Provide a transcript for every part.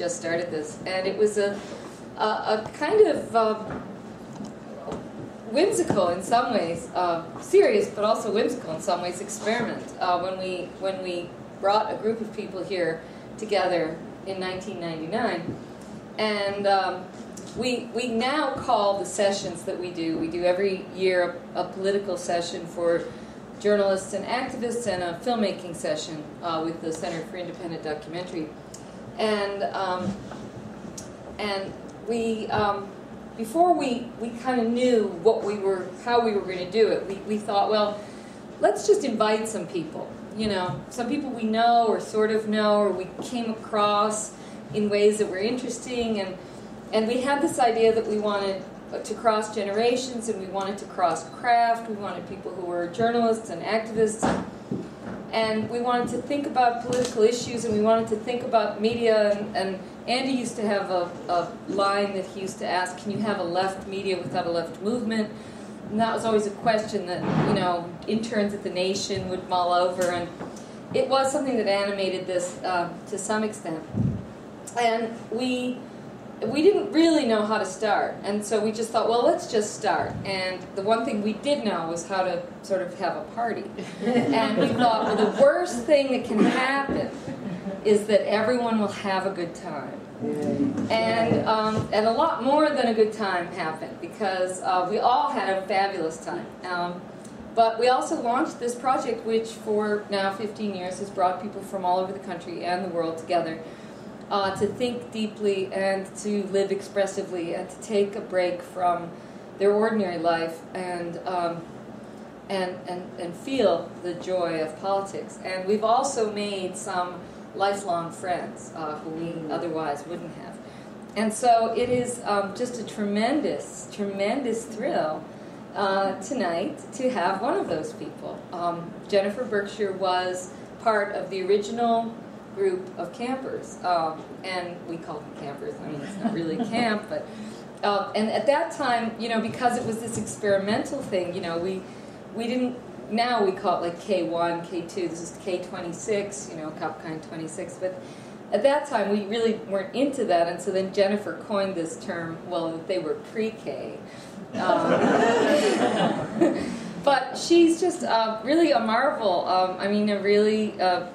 just started this, and it was a, a, a kind of um, whimsical in some ways, uh, serious but also whimsical in some ways experiment uh, when we when we brought a group of people here together in 1999, and um, we we now call the sessions that we do. We do every year a, a political session for journalists and activists and a filmmaking session uh, with the Center for Independent Documentary and um, and we um, before we we kind of knew what we were how we were going to do it we, we thought well let's just invite some people you know? Some people we know or sort of know or we came across in ways that were interesting and and we had this idea that we wanted to cross generations and we wanted to cross craft. We wanted people who were journalists and activists and we wanted to think about political issues and we wanted to think about media and, and Andy used to have a, a, line that he used to ask, can you have a left media without a left movement? And that was always a question that, you know, interns at the Nation would mull over and it was something that animated this uh, to some extent. And we we didn't really know how to start, and so we just thought, well, let's just start. And the one thing we did know was how to sort of have a party. and we thought, well, the worst thing that can happen is that everyone will have a good time. And, um, and a lot more than a good time happened because uh, we all had a fabulous time. Um, but we also launched this project which for now 15 years has brought people from all over the country and the world together uh, to think deeply and to live expressively and to take a break from their ordinary life and um, and, and, and feel the joy of politics. And we've also made some lifelong friends uh, who we otherwise wouldn't have. And so it is um, just a tremendous, tremendous thrill uh, tonight to have one of those people. Um, Jennifer Berkshire was part of the original group of campers, um, and we called them campers. I mean, it's not really camp, but uh, and at that time, you know, because it was this experimental thing, you know, we we didn't. Now we call it like K1, K2. This is K26, you know, Kopkind 26, but. At that time, we really weren't into that, and so then Jennifer coined this term. Well, they were pre-K, um, but she's just uh, really a marvel. Um, I mean, a really uh,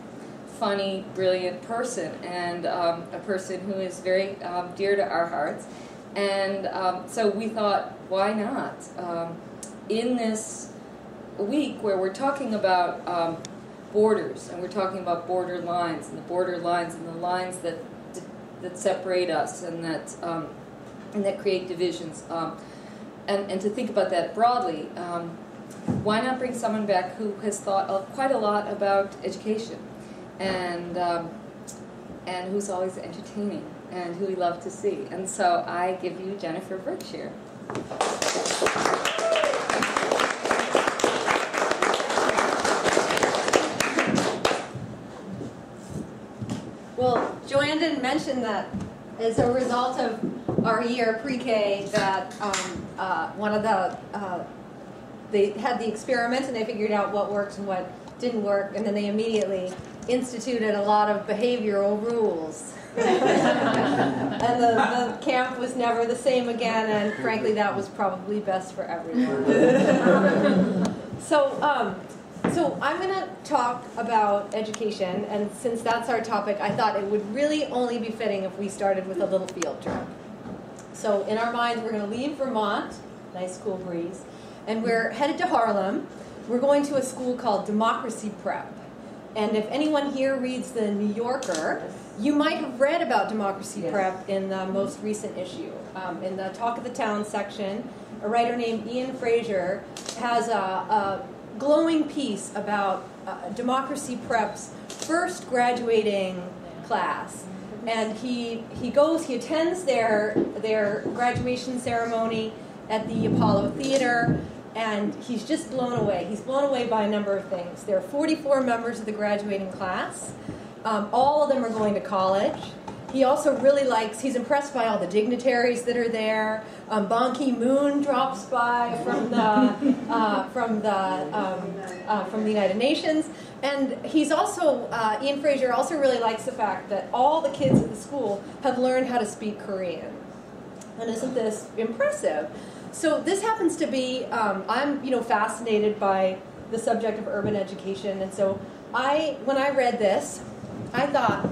funny, brilliant person, and um, a person who is very um, dear to our hearts. And um, so we thought, why not? Um, in this week where we're talking about um, borders, and we're talking about border lines, and the border lines, and the lines that that separate us, and that um, and that create divisions, and and to think about that broadly why not bring someone back who has thought quite a lot about education and um, and who's always entertaining and who we love to see. And so I give you Jennifer Berkshire. Well, JoAnn didn't mention that as a result of our year pre-K that um, uh, one of the, uh, they had the experiment and they figured out what worked and what didn't work and then they immediately instituted a lot of behavioral rules. and the, the, camp was never the same again, and frankly, that was probably best for everyone. so, um, so I'm going to talk about education, and since that's our topic, I thought it would really only be fitting if we started with a little field trip. So, in our minds, we're going to leave Vermont, nice cool breeze, and we're headed to Harlem. We're going to a school called Democracy Prep. And if anyone here reads the New Yorker, you might have read about democracy yes. prep in the most recent issue. Um, in the Talk of the Town section, a writer named Ian Frazier has a, a glowing piece about uh, democracy prep's first graduating class. And he, he goes, he attends their, their graduation ceremony at the Apollo Theater and he's just blown away. He's blown away by a number of things. There are 44 members of the graduating class. Um, all of them are going to college. He also really likes, he's impressed by all the dignitaries that are there. Um, Ban Ki-moon drops by from the, uh, from, the, um, uh, from the United Nations. And he's also, uh, Ian Frazier also really likes the fact that all the kids at the school have learned how to speak Korean. And isn't this impressive? So this happens to be, um, I'm, you know, fascinated by the subject of urban education. And so I, when I read this, I thought,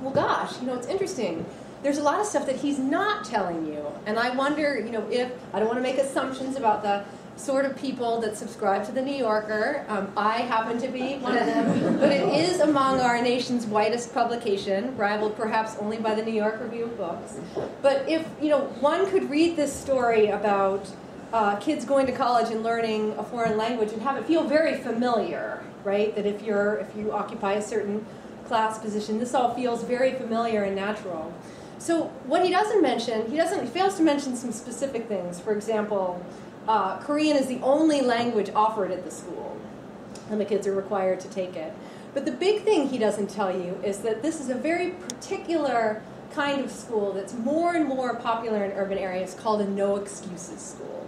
well, gosh, you know, it's interesting. There's a lot of stuff that he's not telling you. And I wonder, you know, if, I don't want to make assumptions about the sort of people that subscribe to the New Yorker. Um, I happen to be one of them, but it is among our nation's widest publication, rivaled perhaps only by the New York Review of Books. But if you know, one could read this story about uh, kids going to college and learning a foreign language and have it feel very familiar, right? That if you're if you occupy a certain class position, this all feels very familiar and natural. So what he doesn't mention, he doesn't he fails to mention some specific things. For example uh, Korean is the only language offered at the school, and the kids are required to take it. But the big thing he doesn't tell you is that this is a very particular kind of school that's more and more popular in urban areas called a no excuses school.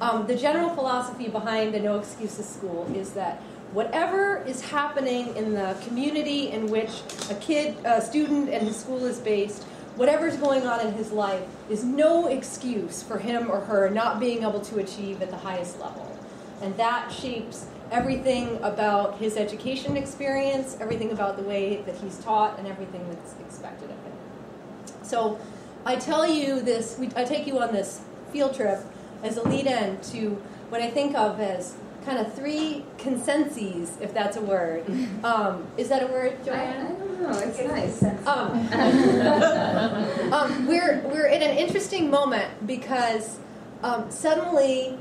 Um, the general philosophy behind the no excuses school is that whatever is happening in the community in which a kid, a student, and his school is based whatever's going on in his life is no excuse for him or her not being able to achieve at the highest level. And that shapes everything about his education experience, everything about the way that he's taught, and everything that's expected of him. So I tell you this, we, I take you on this field trip as a lead in to what I think of as kind of three consensus, if that's a word. Um, is that a word, JoAnn? Know. It's nice. Um, um, we're we're in an interesting moment because um, suddenly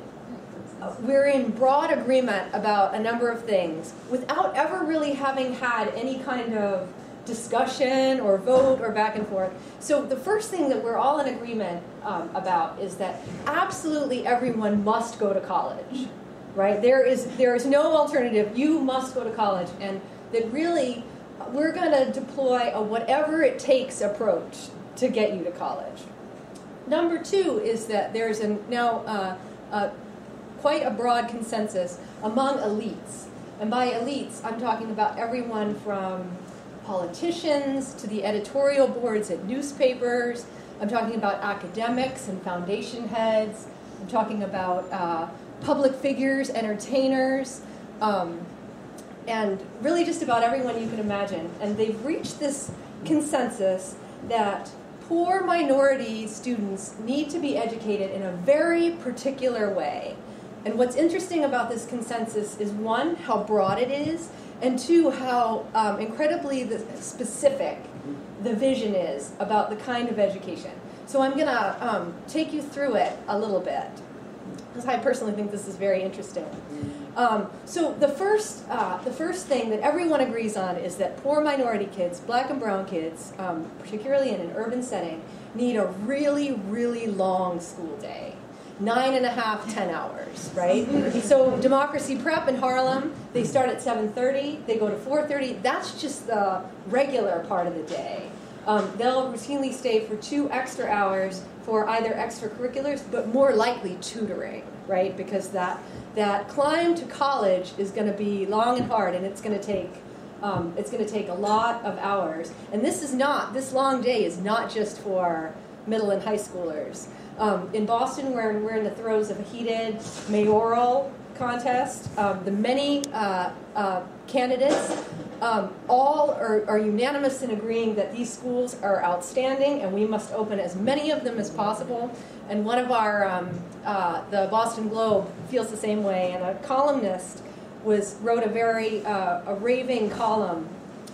uh, we're in broad agreement about a number of things without ever really having had any kind of discussion or vote or back and forth. So the first thing that we're all in agreement um, about is that absolutely everyone must go to college right? There is there is no alternative. You must go to college, and that really we're going to deploy a whatever it takes approach to get you to college. Number two is that there's a, now uh, uh, quite a broad consensus among elites. And by elites, I'm talking about everyone from politicians to the editorial boards at newspapers. I'm talking about academics and foundation heads. I'm talking about uh, public figures, entertainers, um, and really just about everyone you can imagine. And they've reached this consensus that poor minority students need to be educated in a very particular way. And what's interesting about this consensus is one, how broad it is, and two, how um, incredibly specific the vision is about the kind of education. So I'm going to um, take you through it a little bit because I personally think this is very interesting. Um, so the first, uh, the first thing that everyone agrees on is that poor minority kids, black and brown kids, um, particularly in an urban setting, need a really, really long school day. Nine and a half, ten hours, right? so democracy prep in Harlem, they start at 7.30, they go to 4.30. That's just the regular part of the day. Um, they'll routinely stay for two extra hours for either extracurriculars, but more likely tutoring, right? Because that that climb to college is going to be long and hard, and it's going to take um, it's going to take a lot of hours. And this is not this long day is not just for middle and high schoolers. Um, in Boston, we're we're in the throes of a heated mayoral contest. Um, the many uh, uh, candidates um, all are, are, unanimous in agreeing that these schools are outstanding and we must open as many of them as possible. And one of our, um, uh, the Boston Globe feels the same way, and a columnist was wrote a very uh, a raving column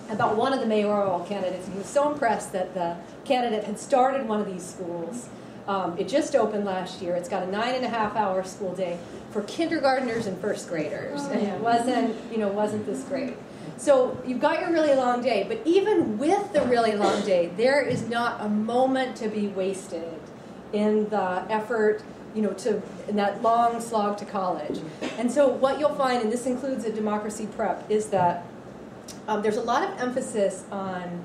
about one of the mayoral candidates. And he was so impressed that the candidate had started one of these schools. Um, it just opened last year. It's got a nine and a half hour school day for kindergartners and first graders, oh, and it wasn't you know wasn't this great. So you've got your really long day, but even with the really long day, there is not a moment to be wasted in the effort, you know, to in that long slog to college. And so what you'll find, and this includes a democracy prep, is that um, there's a lot of emphasis on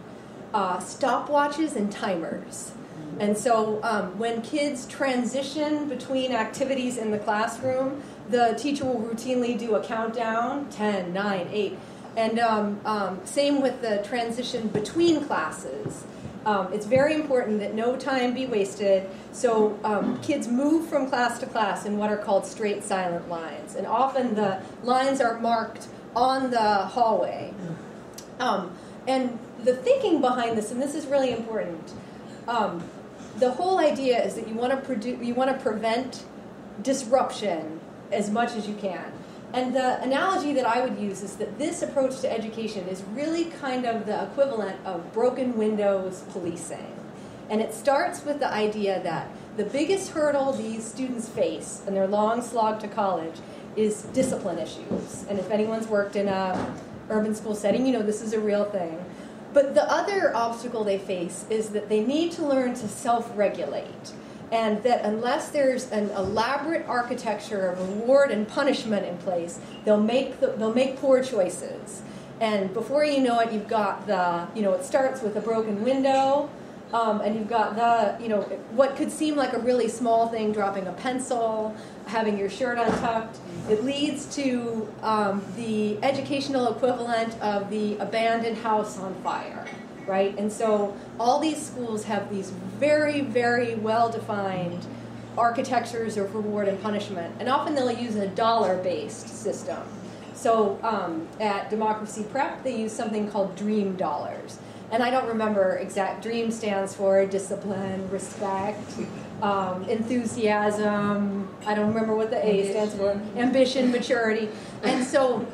uh, stopwatches and timers. And so um, when kids transition between activities in the classroom, the teacher will routinely do a countdown 10, 9, 8. And um, um, same with the transition between classes. Um, it's very important that no time be wasted. So um, kids move from class to class in what are called straight silent lines. And often the lines are marked on the hallway. Um, and the thinking behind this, and this is really important, um, the whole idea is that you want to you want to prevent disruption as much as you can. And the analogy that I would use is that this approach to education is really kind of the equivalent of broken windows policing. And it starts with the idea that the biggest hurdle these students face in their long slog to college is discipline issues. And if anyone's worked in a urban school setting, you know this is a real thing. But the other obstacle they face is that they need to learn to self-regulate and that unless there's an elaborate architecture of reward and punishment in place, they'll make the, they'll make poor choices. And before you know it, you've got the you know it starts with a broken window, um, and you've got the you know what could seem like a really small thing, dropping a pencil, having your shirt untucked. It leads to um, the educational equivalent of the abandoned house on fire right? And so all these schools have these very, very well defined architectures of reward and punishment, and often they'll use a dollar based system. So um, at Democracy Prep, they use something called dream dollars. And I don't remember exact, DREAM stands for discipline, respect, um, enthusiasm. I don't remember what the A stands for. Ambition, maturity. And so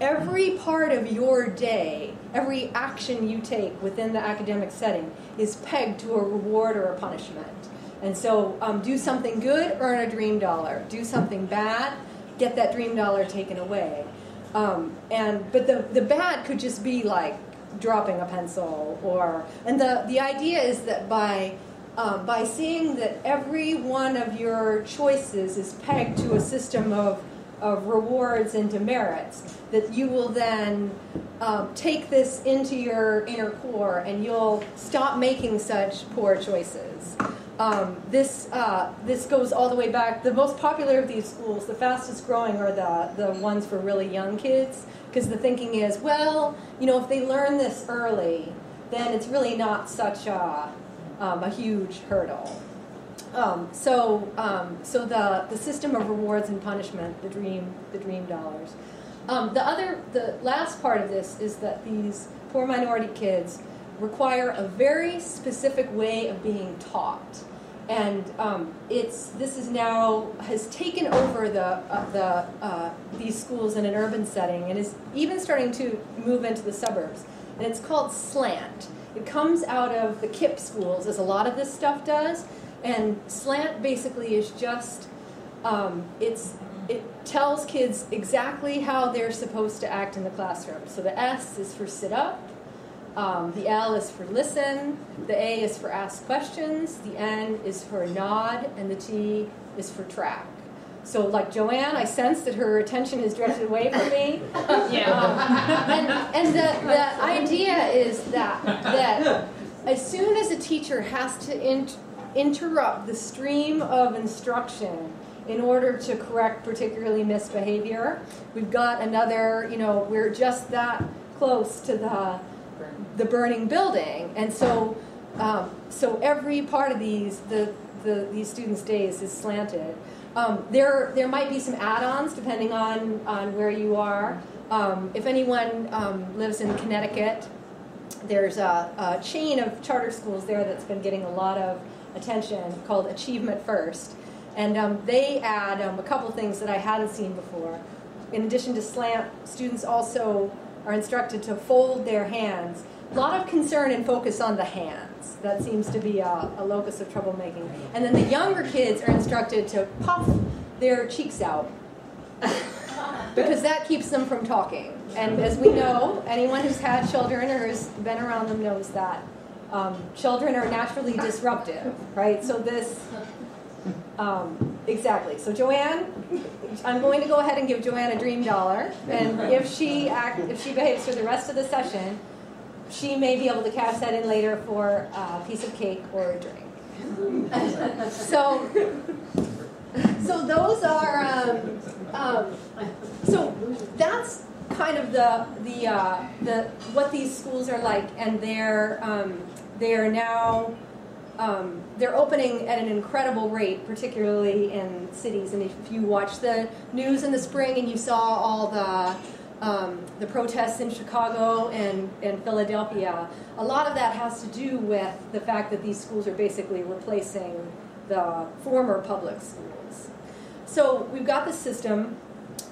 every part of your day, every action you take within the academic setting is pegged to a reward or a punishment. And so um, do something good, earn a dream dollar. Do something bad, get that dream dollar taken away. Um, and but the, the bad could just be like dropping a pencil or and the, the idea is that by um, by seeing that every one of your choices is pegged to a system of of rewards and demerits, that you will then um, take this into your inner core and you'll stop making such poor choices. Um, this uh, this goes all the way back. The most popular of these schools, the fastest growing, are the the ones for really young kids, because the thinking is, well, you know, if they learn this early, then it's really not such a um, a huge hurdle. Um, so, um, so the, the system of rewards and punishment, the dream, the dream dollars. Um, the other, the last part of this is that these poor minority kids require a very specific way of being taught, and um, it's this is now has taken over the uh, the uh, these schools in an urban setting and is even starting to move into the suburbs, and it's called slant. It comes out of the KIPP schools, as a lot of this stuff does and slant basically is just, um, it's, it tells kids exactly how they're supposed to act in the classroom. So the S is for sit up, um, the L is for listen, the A is for ask questions, the N is for nod, and the T is for track. So, like JoAnn, I sense that her attention is directed away from me. Yeah. Um, and and the, the idea is that that as soon as a teacher has to interrupt the stream of instruction in order to correct particularly misbehavior. We've got another, you know, we're just that close to the the burning building, and so um, so every part of these the, the these students' days is slanted. Um, there there might be some add-ons depending on on where you are. Um, if anyone um, lives in Connecticut, there's a, a chain of charter schools there that's been getting a lot of attention called Achievement First. And um, they add um, a couple things that I hadn't seen before. In addition to slant, students also are instructed to fold their hands. A lot of concern and focus on the hands. That seems to be a, a locus of troublemaking. And then the younger kids are instructed to puff their cheeks out because that keeps them from talking. And as we know, anyone who's had children or has been around them knows that um, children are naturally disruptive, right? So this, um, exactly. So JoAnn, I'm going to go ahead and give JoAnn a dream dollar, and if she act, if she behaves for the rest of the session, she may be able to cash that in later for a piece of cake or a drink. so, so those are, um, um, so that's kind of the the uh, the what these schools are like, and they're um, they are now um, they're opening at an incredible rate, particularly in cities. And if you watch the news in the spring and you saw all the um, the protests in Chicago and, and Philadelphia, a lot of that has to do with the fact that these schools are basically replacing the former public schools. So we've got the system.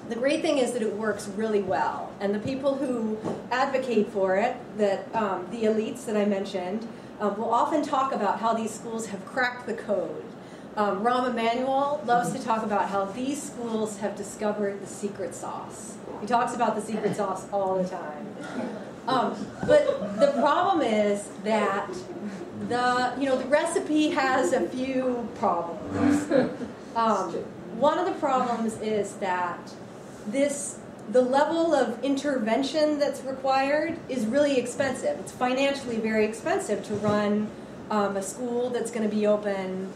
The great thing is that it works really well, and the people who advocate for it, that um, the elites that I mentioned, um, will often talk about how these schools have cracked the code. Um, Rahm Emanuel loves to talk about how these schools have discovered the secret sauce. He talks about the secret sauce all the time. Um, but the problem is that the you know the recipe has a few problems. Um, one of the problems is that this the level of intervention that's required is really expensive. It's financially very expensive to run um, a school that's going to be open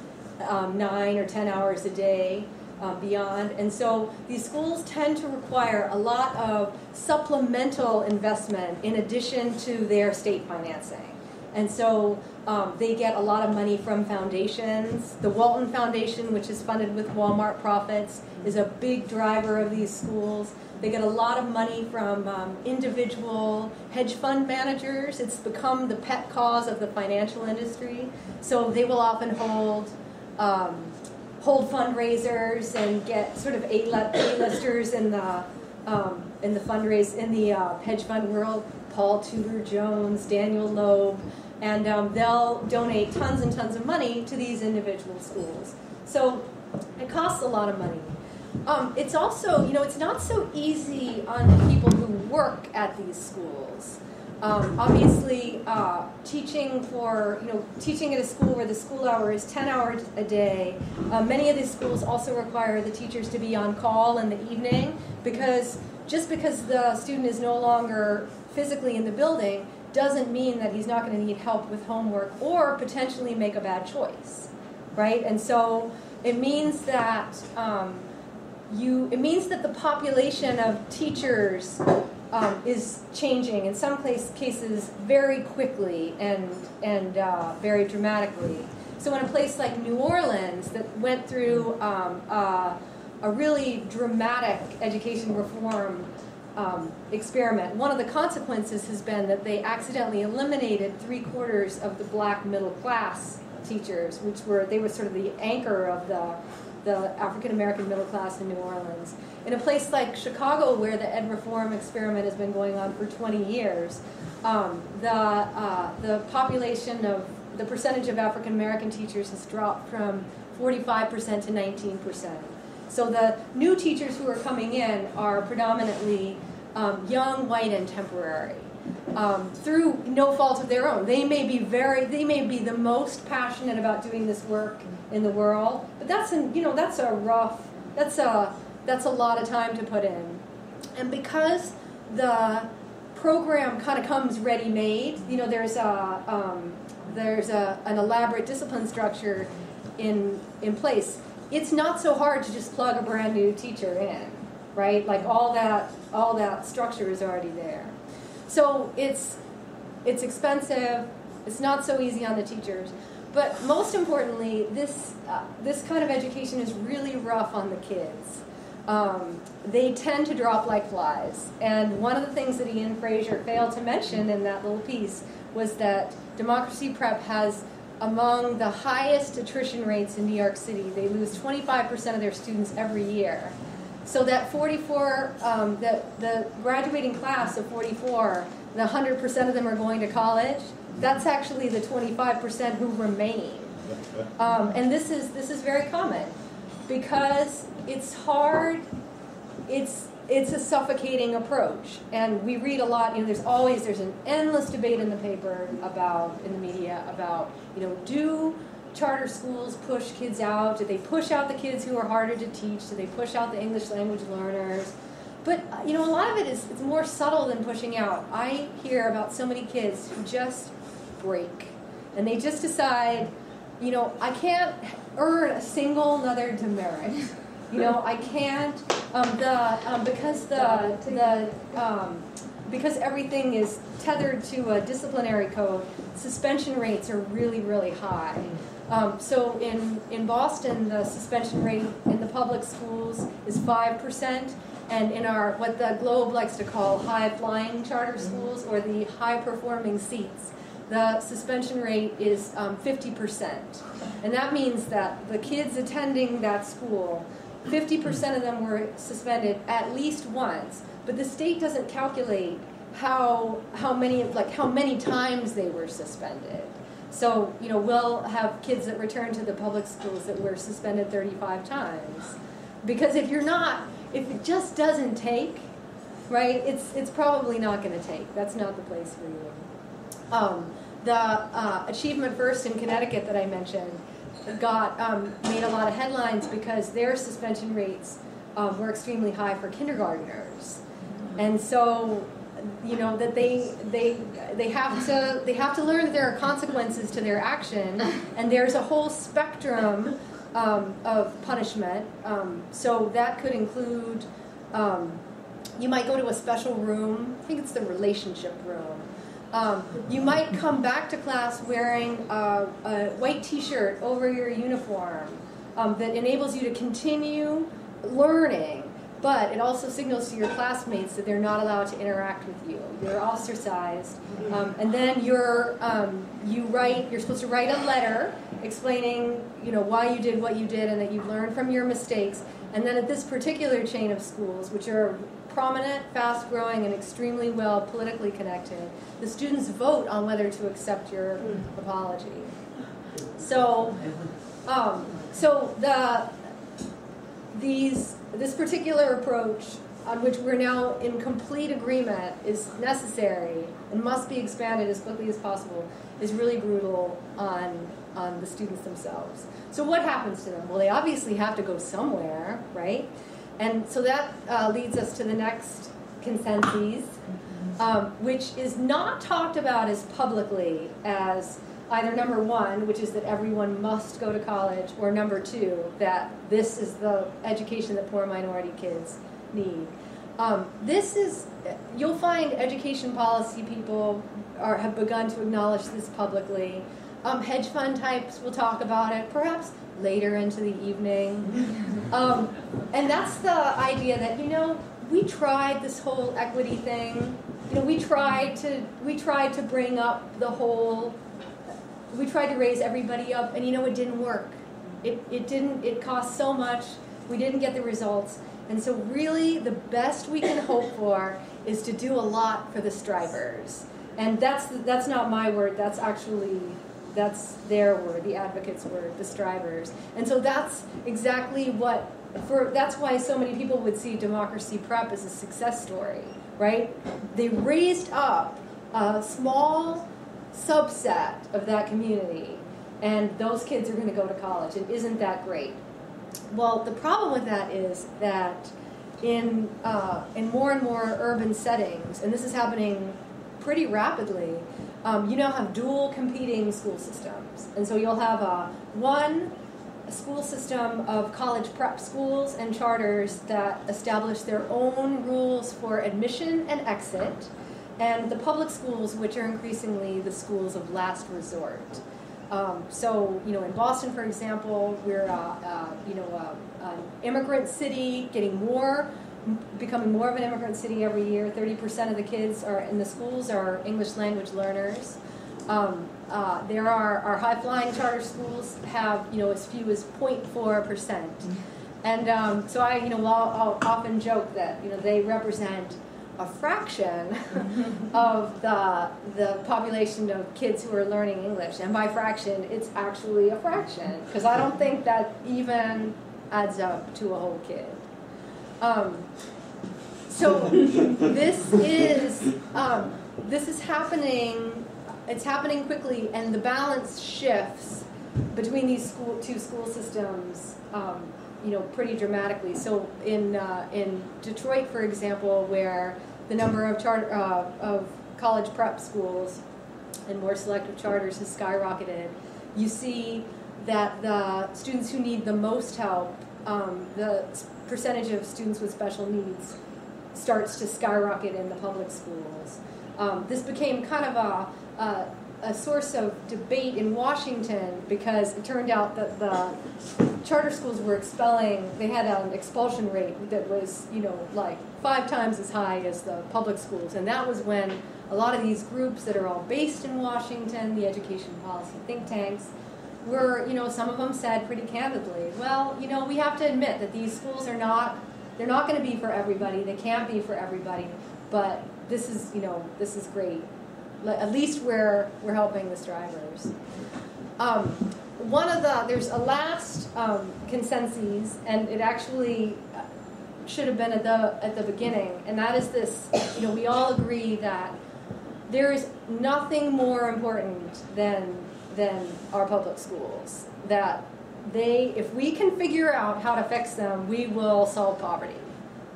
um, nine or ten hours a day uh, beyond. And so these schools tend to require a lot of supplemental investment in addition to their state financing. And so um, they get a lot of money from foundations. The Walton Foundation, which is funded with Walmart profits, is a big driver of these schools. They get a lot of money from um, individual hedge fund managers. It's become the pet cause of the financial industry. So they will often hold um, hold fundraisers and get sort of A-listers in the um, in the fundraise in the uh, hedge fund world. Paul Tudor Jones, Daniel Loeb, and um, they'll donate tons and tons of money to these individual schools. So it costs a lot of money. Um, it's also, you know, it's not so easy on the people who work at these schools. Um, obviously, uh, teaching for, you know, teaching at a school where the school hour is 10 hours a day, uh, many of these schools also require the teachers to be on call in the evening because just because the student is no longer physically in the building doesn't mean that he's not going to need help with homework or potentially make a bad choice, right? And so it means that um, you, it means that the population of teachers um, is changing in some place, cases very quickly and, and uh, very dramatically. So in a place like New Orleans that went through um, uh, a really dramatic education reform um, experiment, one of the consequences has been that they accidentally eliminated three quarters of the black middle class teachers, which were, they were sort of the anchor of the the African American middle class in New Orleans. In a place like Chicago, where the ed reform experiment has been going on for 20 years, um, the, uh, the population of the percentage of African American teachers has dropped from 45% to 19%. So the new teachers who are coming in are predominantly um, young, white, and temporary. Um, through no fault of their own. They may be very, they may be the most passionate about doing this work in the world. But that's an, you know that's a rough that's a that's a lot of time to put in. And because the program kind of comes ready made, you know there's a um, there's a, an elaborate discipline structure in in place. It's not so hard to just plug a brand new teacher in, right? Like all that all that structure is already there. So it's it's expensive. It's not so easy on the teachers. But most importantly, this, uh, this kind of education is really rough on the kids. Um, they tend to drop like flies. And one of the things that Ian Frazier failed to mention in that little piece was that Democracy Prep has among the highest attrition rates in New York City. They lose 25% of their students every year. So that 44, um, the, the graduating class of 44, the 100% of them are going to college that's actually the 25% who remain. Um, and this is this is very common because it's hard. It's it's a suffocating approach, and we read a lot. You know, there's always there's an endless debate in the paper about in the media about you know do charter schools push kids out? Do they push out the kids who are harder to teach? Do they push out the English language learners? but uh, you know, a lot of it is it's more subtle than pushing out. I hear about so many kids who just break, and they just decide, you know, I can't earn a single another demerit. You know, I can't um, the um, because the the um, because everything is tethered to a disciplinary code. Suspension rates are really really high. Um, so in in Boston, the suspension rate in the public schools is five percent, and in our what the Globe likes to call high flying charter schools or the high performing seats, the suspension rate is um, 50%. And that means that the kids attending that school 50% of them were suspended at least once, but the state doesn't calculate how how many like how many times they were suspended. So, you know, we'll have kids that return to the public schools that were suspended 35 times. Because if you're not, if it just doesn't take, right, it's, it's probably not going to take. That's not the place for you. Um, the uh, Achievement First in Connecticut that I mentioned, got um, made a lot of headlines because their suspension rates um, were extremely high for kindergarteners, and so you know that they they they have to they have to learn that there are consequences to their action, and there's a whole spectrum um, of punishment. Um, so that could include. Um, you might go to a special room. I think it's the relationship room um, you might come back to class wearing a, a white t-shirt over your uniform um, that enables you to continue learning, but it also signals to your classmates that they're not allowed to interact with you. You're ostracized, um, and then you're um, you write. You're supposed to write a letter explaining you know why you did what you did and that you've learned from your mistakes. And then at this particular chain of schools, which are prominent, fast growing, and extremely well politically connected, the students vote on whether to accept your apology. So, um, so the these this particular approach on which we're now in complete agreement is necessary and must be expanded as quickly as possible is really brutal on on the students themselves. So what happens to them? Well, they obviously have to go somewhere, right? And so that uh, leads us to the next consensus, um, which is not talked about as publicly as either number one, which is that everyone must go to college, or number two, that this is the education that poor minority kids need. Um, this is, you'll find education policy people are, have begun to acknowledge this publicly. Um, hedge fund types will talk about it, perhaps later into the evening. Um, and that's the idea that, you know, we tried this whole equity thing. You know, we tried to we tried to bring up the whole we tried to raise everybody up and you know it didn't work. It it didn't it cost so much. We didn't get the results. And so really the best we can hope for is to do a lot for the strivers. And that's that's not my word, that's actually that's their word, the advocates' word, the strivers. And so that's exactly what, for that's why so many people would see democracy prep as a success story, right? They raised up a small subset of that community, and those kids are going to go to college. And isn't that great? Well, the problem with that is that in uh, in more and more urban settings, and this is happening pretty rapidly, um, you now have dual competing school systems. And so you'll have a, one a school system of college prep schools and charters that establish their own rules for admission and exit, and the public schools, which are increasingly the schools of last resort. Um, so, you know, in Boston, for example, we're, uh, uh, you know, uh, an immigrant city, getting more becoming more of an immigrant city every year. 30% of the kids are in the schools are English language learners. Um, uh, there are our high flying charter schools have you know as few as 0.4 percent, and um, so I you know I'll, I'll, often joke that you know they represent a fraction of the the population of kids who are learning English, and by fraction it's actually a fraction because I don't think that even adds up to a whole kid. Um, so this is um, this is happening. It's happening quickly, and the balance shifts between these school two school systems um, you know, pretty dramatically. So in uh, in Detroit, for example, where the number of charter uh, of college prep schools and more selective charters has skyrocketed, you see that the students who need the most help, um, the percentage of students with special needs starts to skyrocket in the public schools. Um, this became kind of a, a, a, source of debate in Washington because it turned out that the charter schools were expelling, they had an expulsion rate that was, you know, like five times as high as the public schools. And that was when a lot of these groups that are all based in Washington, the education policy think tanks, were, you know, some of them said pretty candidly, well, you know, we have to admit that these schools are not, they're not going to be for everybody, they can't be for everybody, but this is, you know, this is great. At least we're, we're helping the strivers. Um, one of the, there's a last um, consensus, and it actually should have been at the, at the beginning, and that is this, you know, we all agree that there is nothing more important than than our public schools. That they, if we can figure out how to fix them, we will solve poverty.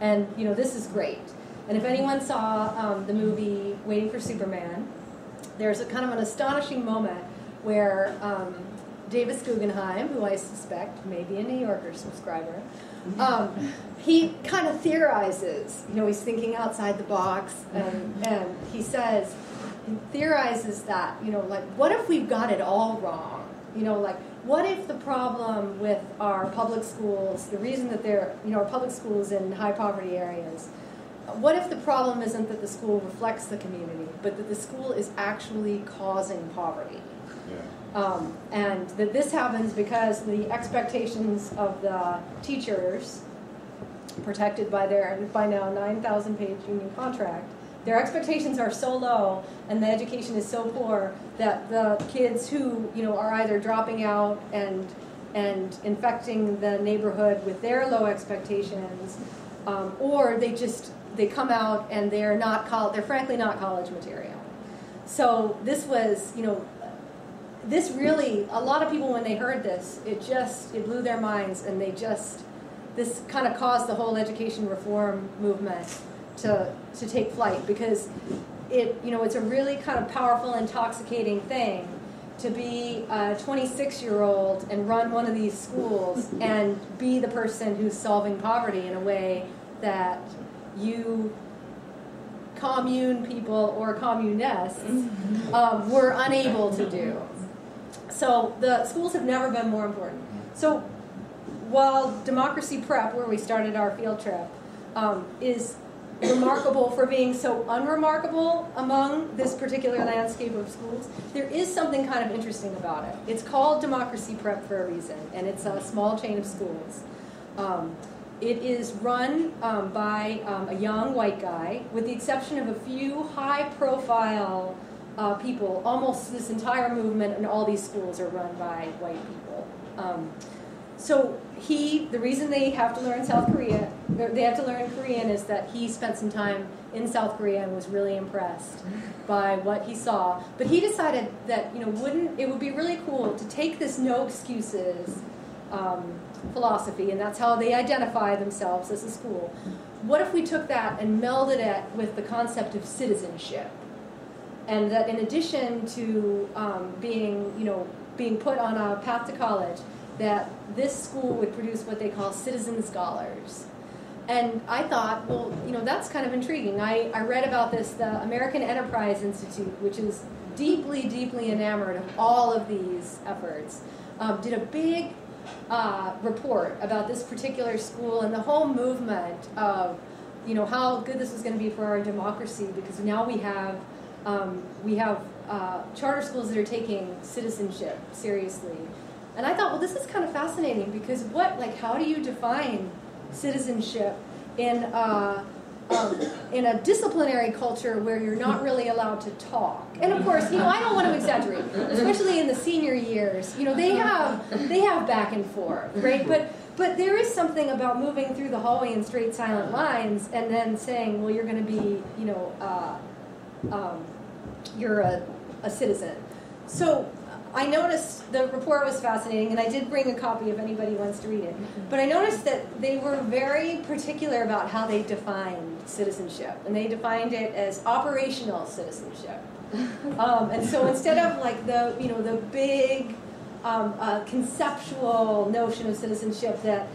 And you know, this is great. And if anyone saw um, the movie Waiting for Superman, there's a kind of an astonishing moment where um, Davis Guggenheim, who I suspect may be a New Yorker subscriber, um, he kind of theorizes. You know, he's thinking outside the box, and, and he says, he theorizes that, you know, like, what if we've got it all wrong? You know, like, what if the problem with our public schools, the reason that they're, you know, our public schools in high poverty areas, what if the problem isn't that the school reflects the community, but that the school is actually causing poverty? Yeah. Um, and that this happens because the expectations of the teachers, protected by their, by now 9,000 page union contract, their expectations are so low and the education is so poor that the kids who you know are either dropping out and and infecting the neighborhood with their low expectations um, or they just they come out and they're not college they're frankly not college material. So this was you know this really a lot of people when they heard this it just it blew their minds and they just this kind of caused the whole education reform movement to, to take flight because it, you know, it's a really kind of powerful, intoxicating thing to be a 26 year old and run one of these schools and be the person who's solving poverty in a way that you commune people or communists um, were unable to do. So the schools have never been more important. So while Democracy Prep, where we started our field trip, um, is remarkable for being so unremarkable among this particular landscape of schools, there is something kind of interesting about it. It's called Democracy Prep for a reason, and it's a small chain of schools. Um, it is run um, by um, a young white guy, with the exception of a few high profile uh, people. Almost this entire movement and all these schools are run by white people. Um, so he, the reason they have to learn South Korea, they have to learn Korean is that he spent some time in South Korea and was really impressed by what he saw. But he decided that, you know, wouldn't, it would be really cool to take this no excuses um, philosophy, and that's how they identify themselves as a school. What if we took that and melded it with the concept of citizenship? And that in addition to um, being, you know, being put on a path to college, that this school would produce what they call citizen scholars. And I thought, well, you know, that's kind of intriguing. I, I read about this, the American Enterprise Institute, which is deeply, deeply enamored of all of these efforts, um, did a big uh, report about this particular school and the whole movement of, you know, how good this is going to be for our democracy because now we have, um, we have uh, charter schools that are taking citizenship seriously. And I thought, well, this is kind of fascinating because what, like, how do you define citizenship in a, um, in a disciplinary culture where you're not really allowed to talk? And of course, you know, I don't want to exaggerate, especially in the senior years. You know, they have they have back and forth, right? But but there is something about moving through the hallway in straight, silent lines, and then saying, well, you're going to be, you know, uh, um, you're a, a citizen. So I noticed the report was fascinating, and I did bring a copy if anybody wants to read it. But I noticed that they were very particular about how they defined citizenship, and they defined it as operational citizenship. Um, and so instead of like the you know the big um, uh, conceptual notion of citizenship that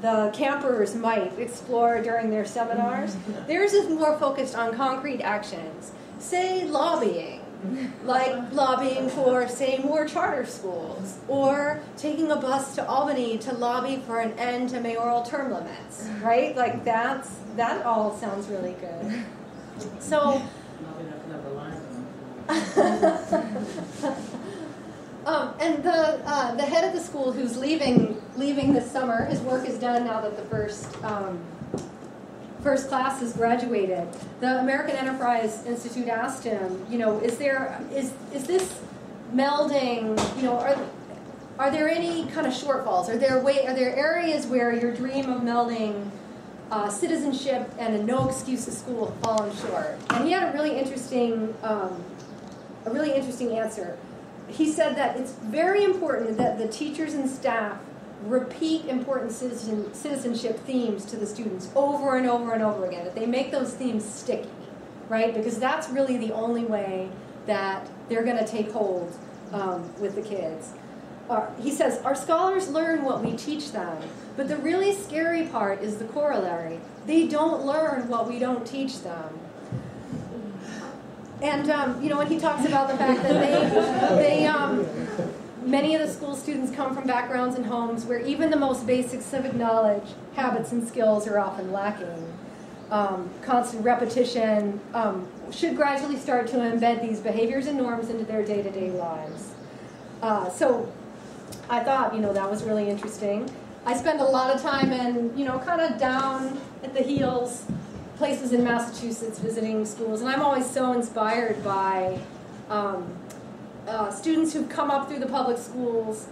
the campers might explore during their seminars, theirs is more focused on concrete actions. Say lobbying, like lobbying for, say, more charter schools, or taking a bus to Albany to lobby for an end to mayoral term limits, right? Like that's that all sounds really good. So. um, and the uh, the head of the school who's leaving leaving this summer, his work is done now that the first um, first class has graduated, the American Enterprise Institute asked him, you know, is there is is this melding, you know, are are there any kind of shortfalls? Are there way are there areas where your dream of melding uh, citizenship and a no excuses school have fallen short? And he had a really interesting um, a really interesting answer. He said that it's very important that the teachers and staff repeat important citizen, citizenship themes to the students over and over and over again, that they make those themes sticky, right? Because that's really the only way that they're going to take hold um, with the kids. Uh, he says, Our scholars learn what we teach them, but the really scary part is the corollary. They don't learn what we don't teach them. And um, you know, when he talks about the fact that they, they um, Many of the school students come from backgrounds and homes where even the most basic civic knowledge, habits, and skills are often lacking. Um, constant repetition um, should gradually start to embed these behaviors and norms into their day to day lives. Uh, so I thought, you know, that was really interesting. I spend a lot of time in, you know, kind of down at the heels places in Massachusetts visiting schools, and I'm always so inspired by um, uh, students who've come up through the public schools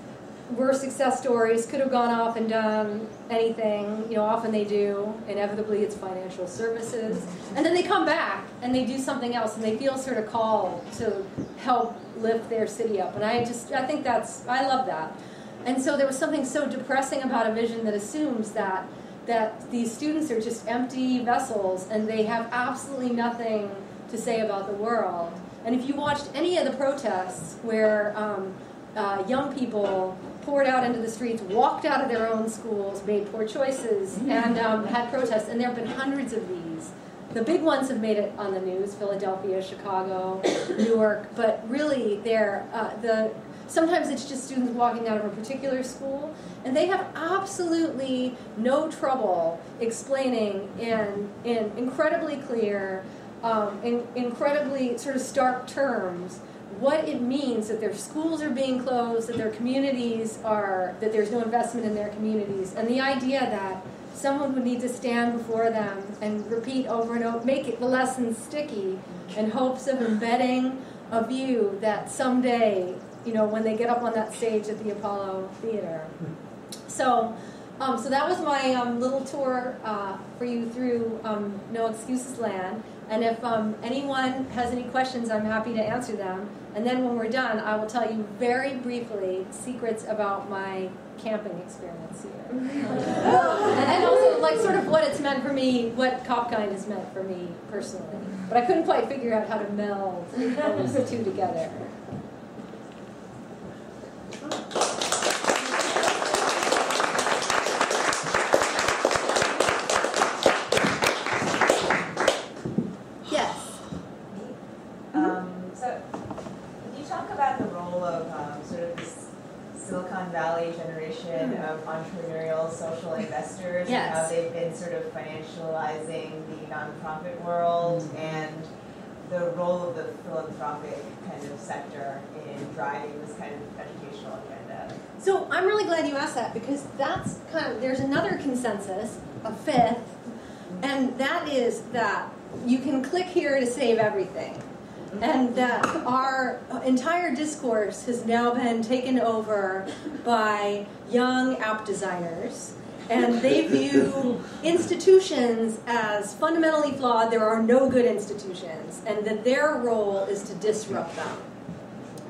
were success stories, could have gone off and done anything. You know, often they do. Inevitably, it's financial services. And then they come back and they do something else and they feel sort of called to help lift their city up. And I just, I think that's, I love that. And so there was something so depressing about a vision that assumes that that these students are just empty vessels and they have absolutely nothing to say about the world. And if you watched any of the protests where um, uh, young people poured out into the streets, walked out of their own schools, made poor choices, mm-hmm. and um, had protests, and there have been hundreds of these. The big ones have made it on the news: Philadelphia, Chicago, Newark. But really, they're uh, the sometimes it's just students walking out of a particular school, and they have absolutely no trouble explaining in in incredibly clear um, in incredibly sort of stark terms what it means that their schools are being closed, that their communities are, that there's no investment in their communities, and the idea that someone would need to stand before them and repeat over and over, make it, the lessons sticky in hopes of embedding a view that someday, you know, when they get up on that stage at the Apollo Theater. So, um, so that was my um, little tour uh, for you through um, No Excuses Land. And if um, anyone has any questions, I'm happy to answer them. And then when we're done, I will tell you very briefly secrets about my camping experience here. and also, like, sort of what it's meant for me, what Kopkind has meant for me personally. But I couldn't quite figure out how to meld those two together. Financializing the nonprofit world mm-hmm. and the role of the philanthropic kind of sector in driving this kind of educational agenda. So I'm really glad you asked that because that's kind of there's another consensus, a fifth, and that is that you can click here to save everything. And that our entire discourse has now been taken over by young app designers and they view institutions as fundamentally flawed. There are no good institutions, and that their role is to disrupt them.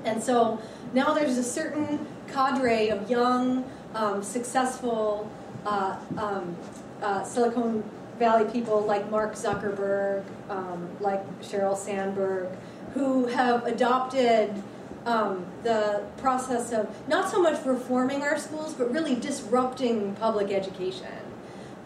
And so now there's a certain cadre of young, um, successful uh, um, uh, Silicon Valley people like Mark Zuckerberg, um, like Sheryl Sandberg, who have adopted um, the process of not so much reforming our schools, but really disrupting public education.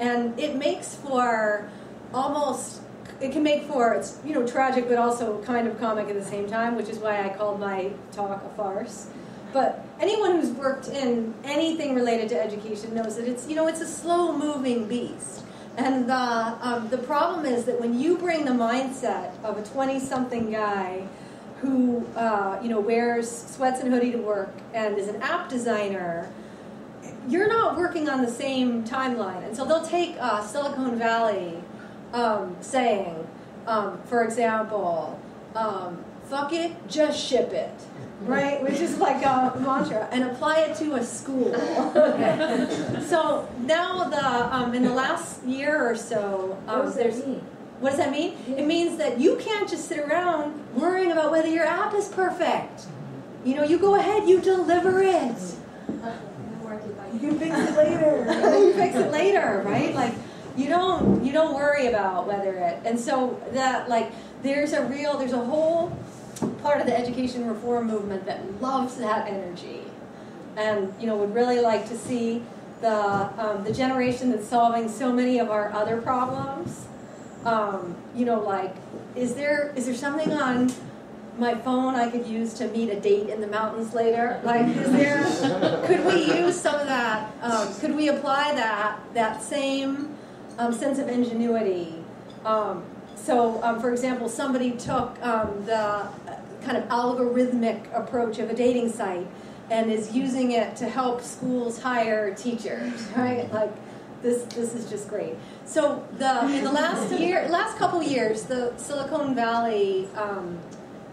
And it makes for almost, it can make for, it's, you know, tragic, but also kind of comic at the same time, which is why I called my talk a farce. But anyone who's worked in anything related to education knows that it's, you know, it's a slow moving beast. And the, um, the problem is that when you bring the mindset of a 20 something guy who uh, you know wears sweats and hoodie to work and is an app designer, you're not working on the same timeline. And so they'll take uh, Silicon Valley um, saying, um, for example, um, "fuck it, just ship it." Right, which is like a mantra, and apply it to a school. so now, the um, in the last year or so, um, there's mean? what does that mean? It means that you can't just sit around worrying about whether your app is perfect. You know, you go ahead, you deliver it. You can fix it later. you fix it later, right? Like you don't you don't worry about whether it. And so that like there's a real there's a whole part of the education reform movement that loves that energy, and you know would really like to see the um, the generation that's solving so many of our other problems um, you know, like, is there is there something on my phone I could use to meet a date in the mountains later? Like, is there? could we use some of that? Um, could we apply that that same um, sense of ingenuity? Um, so, um, for example, somebody took the kind of algorithmic approach of a dating site and is using it to help schools hire teachers, right? Like, this this is just great. So the in the last year, last couple years, the Silicon Valley um,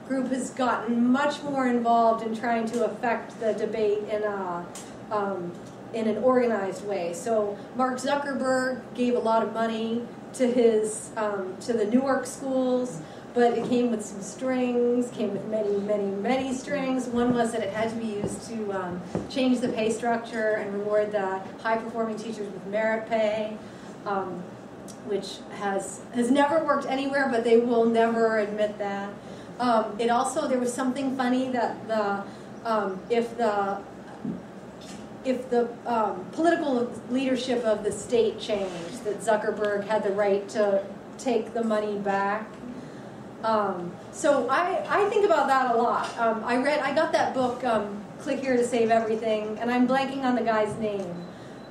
group has gotten much more involved in trying to affect the debate in a um, in an organized way. So Mark Zuckerberg gave a lot of money to his um, to the Newark schools, but it came with some strings. Came with many, many, many strings. One was that it had to be used to um, change the pay structure and reward the high performing teachers with merit pay um, which has has never worked anywhere, but they will never admit that. Um, it also there was something funny that the um, if the if the um, political leadership of the state changed, that Zuckerberg had the right to take the money back. Um, so I, I think about that a lot. Um, I read I got that book Click Here to Save Everything, and I'm blanking on the guy's name.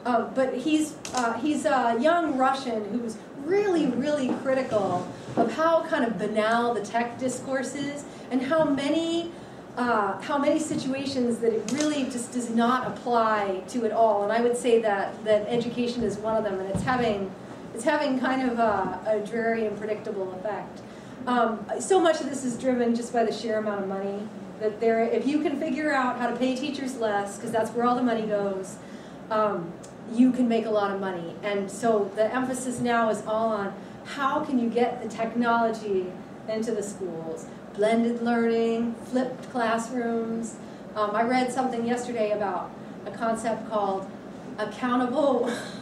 Uh, but he's uh, he's a young Russian who's really really critical of how kind of banal the tech discourse is and how many uh, how many situations that it really just does not apply to at all. And I would say that that education is one of them, and it's having it's having kind of a, a dreary and predictable effect. Um, so much of this is driven just by the sheer amount of money that there. If you can figure out how to pay teachers less, because that's where all the money goes. Um, you can make a lot of money. And so the emphasis now is all on how can you get the technology into the schools, blended learning, flipped classrooms. Um, I read something yesterday about a concept called accountable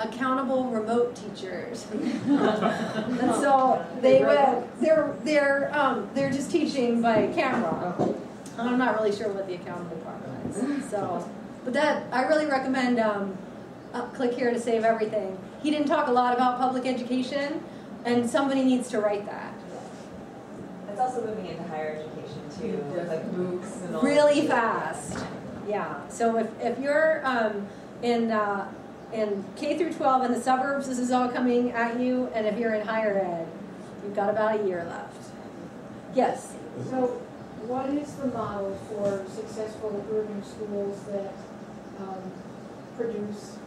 accountable remote teachers. and so they went, they're they're um, they're just teaching by camera. And I'm not really sure what the accountable part is. So, but that I really recommend um, uh, click here to save everything. He didn't talk a lot about public education, and somebody needs to write that. It's also moving into higher education too, with like MOOCs and all. Really fast. Yeah. So if, if you're um, in uh, in K through 12 in the suburbs, this is all coming at you, and if you're in higher ed, you've got about a year left. Yes. So, what is the model for successful urban schools that um, produce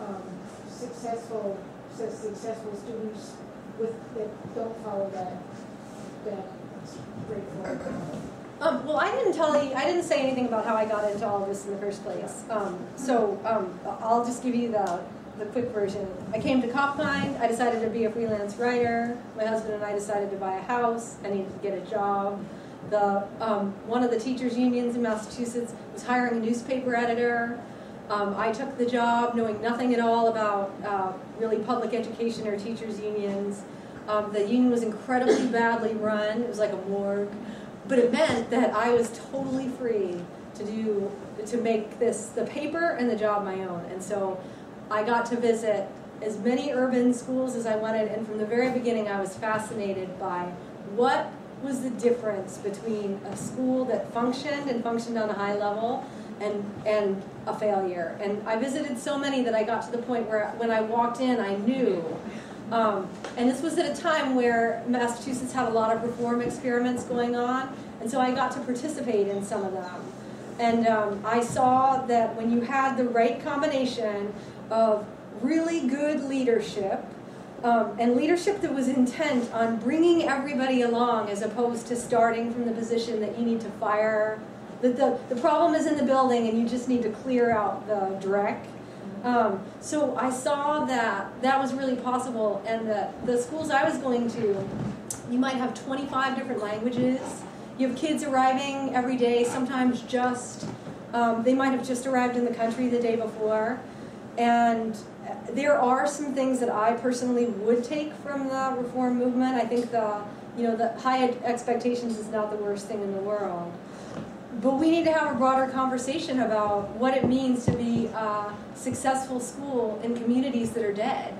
um, successful, successful students with, that don't follow that, that straightforward Um, well, I didn't tell you, I didn't say anything about how I got into all this in the first place. Um, so um, I'll just give you the, the quick version. I came to Kopkind, I decided to be a freelance writer. My husband and I decided to buy a house, I needed to get a job. the, um, one of the teachers' unions in Massachusetts was hiring a newspaper editor. Um, I took the job knowing nothing at all about uh, really public education or teachers' unions. Um, the union was incredibly badly run. It was like a morgue. But it meant that I was totally free to do, to make this, the paper and the job my own. And so I got to visit as many urban schools as I wanted. And from the very beginning, I was fascinated by what was the difference between a school that functioned and functioned on a high level and, and a failure. And I visited so many that I got to the point where when I walked in, I knew. Um, and this was at a time where Massachusetts had a lot of reform experiments going on, and so I got to participate in some of them. And um, I saw that when you had the right combination of really good leadership um, and leadership that was intent on bringing everybody along as opposed to starting from the position that you need to fire. that the, the problem is in the building and you just need to clear out the dreck. Um, so I saw that that was really possible and that the schools I was going to, you might have 25 different languages. You have kids arriving every day, sometimes just, um, they might have just arrived in the country the day before. And there are some things that I personally would take from the reform movement. I think the, you know, the high expectations is not the worst thing in the world. But we need to have a broader conversation about what it means to be a successful school in communities that are dead,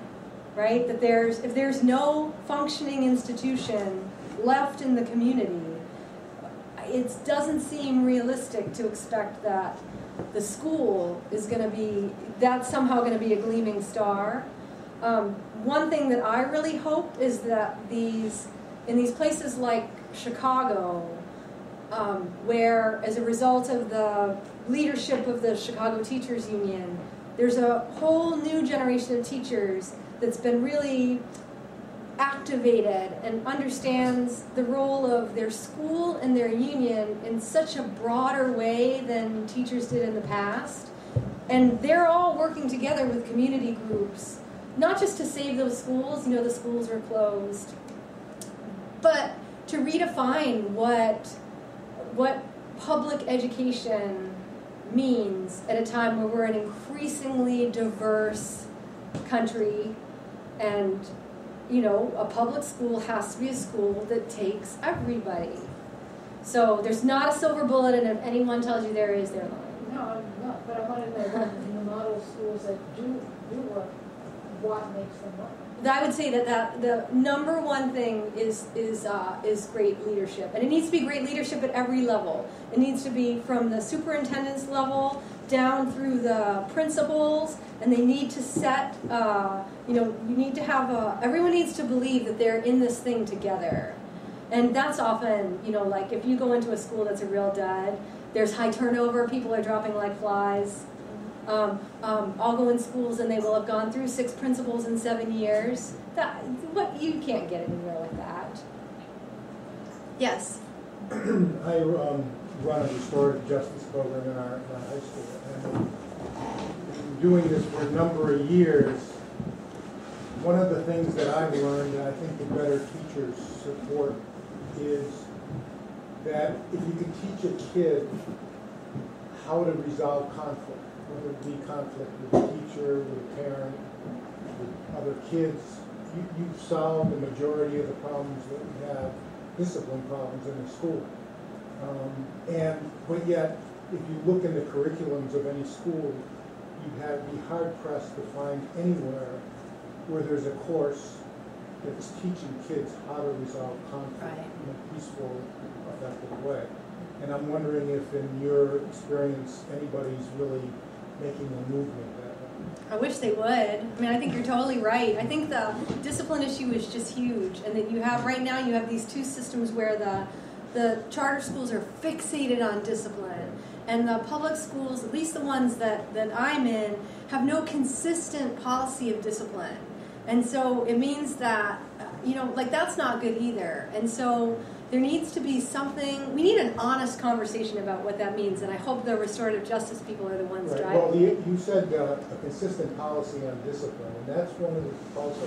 right? That there's, if there's no functioning institution left in the community, it doesn't seem realistic to expect that the school is going to be, that's somehow going to be a gleaming star. Um, one thing that I really hope is that these, in these places like Chicago, um, where as a result of the leadership of the Chicago Teachers Union, there's a whole new generation of teachers that's been really activated and understands the role of their school and their union in such a broader way than teachers did in the past. And they're all working together with community groups, not just to save those schools, you know, the schools are closed, but to redefine what, what public education means at a time where we're an increasingly diverse country and you know, a public school has to be a school that takes everybody. So there's not a silver bullet, and if anyone tells you there is, they're lying. No, I'm not, but I want to know what in the model schools that do, do work, what makes them work? I would say that, that the number one thing is is uh, is great leadership, and it needs to be great leadership at every level. It needs to be from the superintendent's level down through the principals, and they need to set. Uh, you know, you need to have a. Everyone needs to believe that they're in this thing together, and that's often you know like if you go into a school that's a real dud, there's high turnover, people are dropping like flies. Um, um, I'll go in schools and they will have gone through six principals in seven years. That what you can't get anywhere with that. Yes. I um, run a restorative justice program in our, in our high school, and in doing this for a number of years, one of the things that I've learned, and I think the better teachers support, is that if you can teach a kid how to resolve conflict, whether it be conflict with a teacher, with a parent, with other kids, you, you've solved the majority of the problems that we have, discipline problems in the school. Um, and, but yet, if you look in the curriculums of any school, you'd have, be hard pressed to find anywhere where there's a course that's teaching kids how to resolve conflict Right. in a peaceful, effective way. And I'm wondering if in your experience, anybody's really making a movement. I wish they would. I mean, I think you're totally right. I think the discipline issue is just huge, and that you have right now you have these two systems where the the charter schools are fixated on discipline, and the public schools, at least the ones that that I'm in, have no consistent policy of discipline, and so it means that you know, like that's not good either, and so. There needs to be something. We need an honest conversation about what that means, and I hope the restorative justice people are the ones Right, driving. well, you, you said uh, a consistent policy on discipline, and that's one of the, also,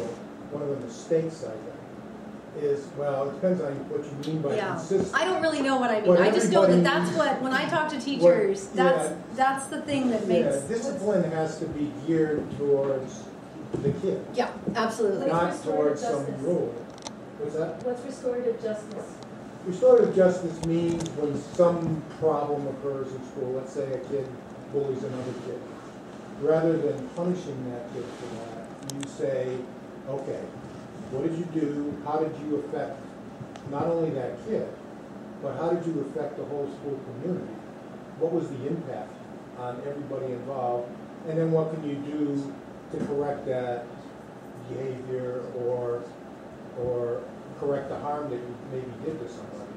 one of the mistakes I think. is, well, it depends on what you mean by Yeah. consistent. I don't really know what I mean. But I just know that that's what, when I talk to teachers, yeah. that's, that's the thing that Yeah, makes, discipline has to be geared towards the kid, yeah, absolutely. What's not restorative towards some rule. What's that? What's restorative justice? Restorative justice means when some problem occurs in school, let's say a kid bullies another kid. Rather than punishing that kid for that, you say, okay, what did you do? How did you affect not only that kid, but how did you affect the whole school community? What was the impact on everybody involved? And then what can you do to correct that behavior or, or correct the harm that you maybe did to somebody?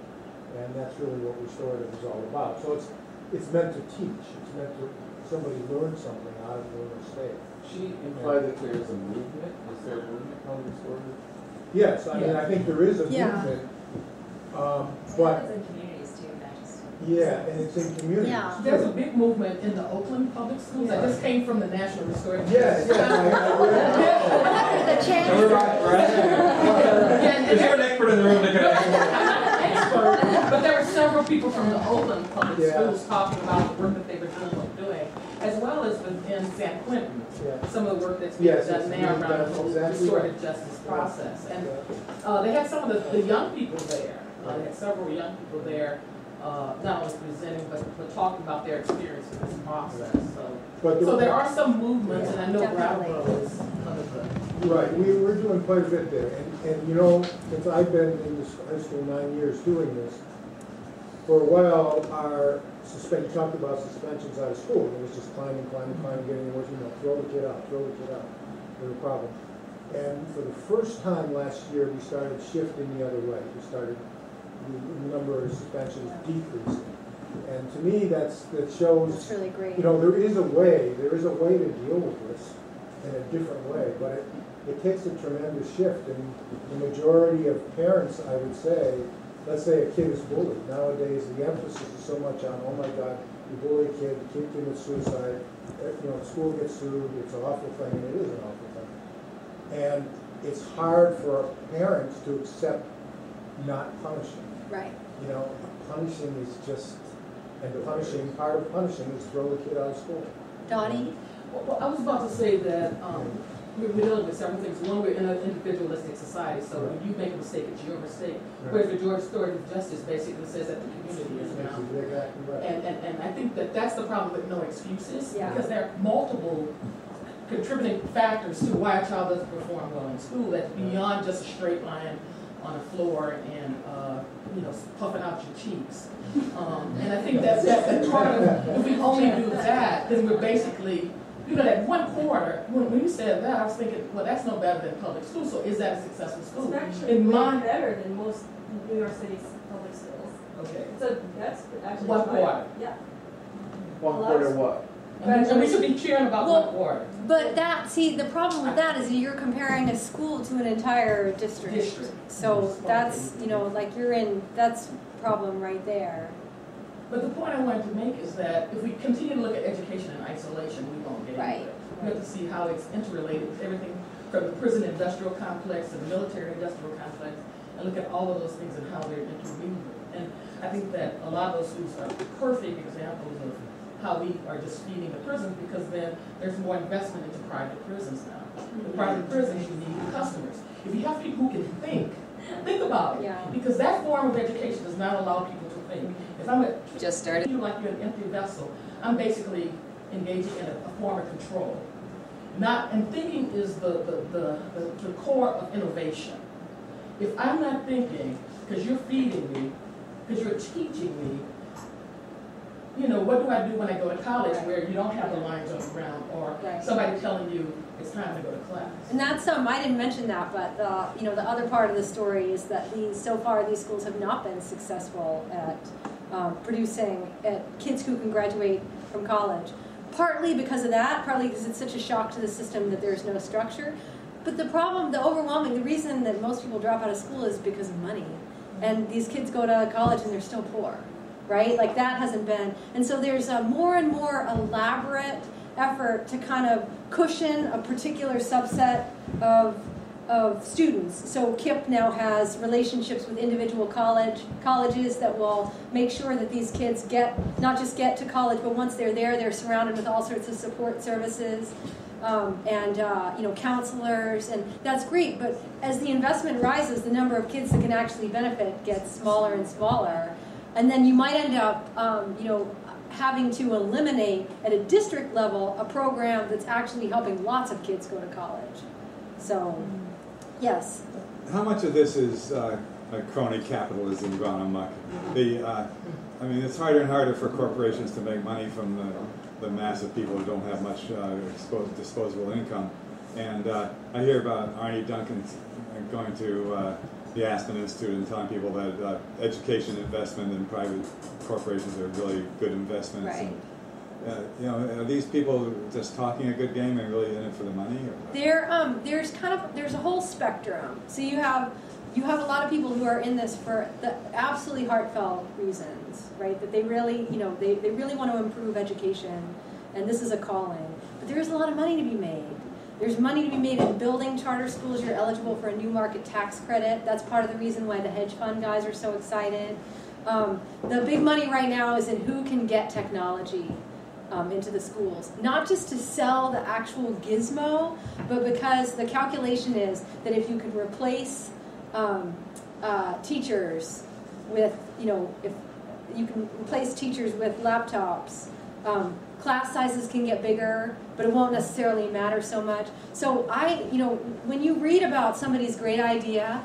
And that's really what restorative is all about. So it's, it's meant to teach, it's meant to, somebody learn something out of their mistake. She implied that there is a movement, is there a movement called restorative? Yes, I mean, I think there is a Yeah. movement, um, but, in communities too, not just. Yeah, and it's in communities. Yeah. There's a big movement in the Oakland public schools, I just came from the National Restorative. Yes, yes, I, I read The chance. We're right, right. Is there an expert in the room that can I'm not an expert, but there were several people from the Oakland public Yeah. schools talking about the work that they were doing, doing, as well as in San Quentin, Yeah. some of the work that's being Yes, done it's now being around the done whole exactly restorative justice process. And uh, they had some of the, the young people there, uh, they had several young people there, uh, not only presenting, but, but talking about their experience in this process, so. But So there are some movements, and I know Definitely. Brattleboro is one of the. right, we, we're doing quite a bit there, and, and you know, since I've been in this high school nine years doing this, for a while, our suspend, you talked about suspensions out of school, it was just climbing, climbing, climbing, getting worse, you know, throw the kid out, throw the kid out, was a problem. And for the first time last year, we started shifting the other way, we started, the, number of suspensions decreasing. And to me, that's, that shows. That's really great. You know, there is a way, there is a way to deal with this in a different way, but it, it takes a tremendous shift, and the majority of parents, I would say, let's say a kid is bullied, nowadays, the emphasis is so much on, oh my God, you bully a kid, the kid commits suicide, eh, you know, school gets sued, it's an awful thing, and it is an awful thing. And it's hard for parents to accept not punishing Right. you know, punishing is just, and the punishing, part of punishing is throw the kid out of school. Donnie? Well, well, I was about to say that, um, we're we're dealing with several things. One, we're in an individualistic society, so when you make a mistake, it's your mistake. Whereas the George Restorative Justice basically says that the community is That's now. exactly right. And, and, and I think that that's the problem with no excuses, Yeah. because there are multiple contributing factors to why a child doesn't perform well in school, that's beyond just a straight line on the floor and, uh, you know, puffing out your cheeks. Um, and I think that's that, that part of, if we only do that, then we're basically, you know, that one quarter, when, when you said that, I was thinking, well, that's no better than public school, so is that a successful school? It's actually In way my, better than most New York City's public schools. okay, So that's actually. One quite- quarter. Yeah. One quarter what? And we- we should be cheering about Well, one quarter. But that, see, the problem with that is you're comparing a school to an entire district. District. So that's, you know, like you're in, that's problem right there. But the point I wanted to make is that if we continue to look at education in isolation, we won't get Right. anywhere. We have to see how it's interrelated with everything from the prison industrial complex to the military industrial complex, and look at all of those things and how they're interweaving. And I think that a lot of those schools are perfect examples of how we are just feeding the prisons, because then there's more investment into private prisons now. The mm-hmm. private prisons, you need customers. If you have people who can think, think about it. Yeah. Because that form of education does not allow people to think. If I'm a Just started. you like you're an empty vessel. I'm basically engaging in a, a form of control. Not, and thinking is the, the, the, the, the core of innovation. If I'm not thinking, because you're feeding me, because you're teaching me, you know, what do I do when I go to college where you don't have the lines on the ground or Right. somebody telling you it's time to go to class? And that's um, I didn't mention that, but the, you know, the other part of the story is that these, so far, these schools have not been successful at um, producing at kids who can graduate from college. Partly because of that, partly because it's such a shock to the system that there's no structure. But the problem, the overwhelming, the reason that most people drop out of school is because of money. And these kids go to college and they're still poor, right? Like that hasn't been. And so there's a more and more elaborate effort to kind of cushion a particular subset of of students. So KIPP now has relationships with individual college colleges that will make sure that these kids get not just get to college, but once they're there, they're surrounded with all sorts of support services um, and uh, you know counselors, and that's great. But as the investment rises, the number of kids that can actually benefit gets smaller and smaller, and then you might end up um, you know having to eliminate at a district level a program that's actually helping lots of kids go to college. So, yes. How much of this is uh, crony capitalism gone amok? The, uh, I mean, it's harder and harder for corporations to make money from the, the mass of people who don't have much uh, disposable income. And uh, I hear about Arne Duncan going to uh, the Aspen Institute and telling people that uh, education investment in private corporations are really good investments. Right. And, uh, you know, are these people just talking a good game and really in it for the money? Or? There, um, there's kind of there's a whole spectrum. So you have you have a lot of people who are in this for the absolutely heartfelt reasons, right? That they really, you know, they, they really want to improve education, and this is a calling. But there's a lot of money to be made. There's money to be made in building charter schools. You're eligible for a new market tax credit. That's part of the reason why the hedge fund guys are so excited. Um, the big money right now is in who can get technology um, into the schools. Not just to sell the actual gizmo, but because the calculation is that if you could replace um, uh, teachers with, you know, if you can replace teachers with laptops, um, class sizes can get bigger, but it won't necessarily matter so much. So I, you know, when you read about somebody's great idea,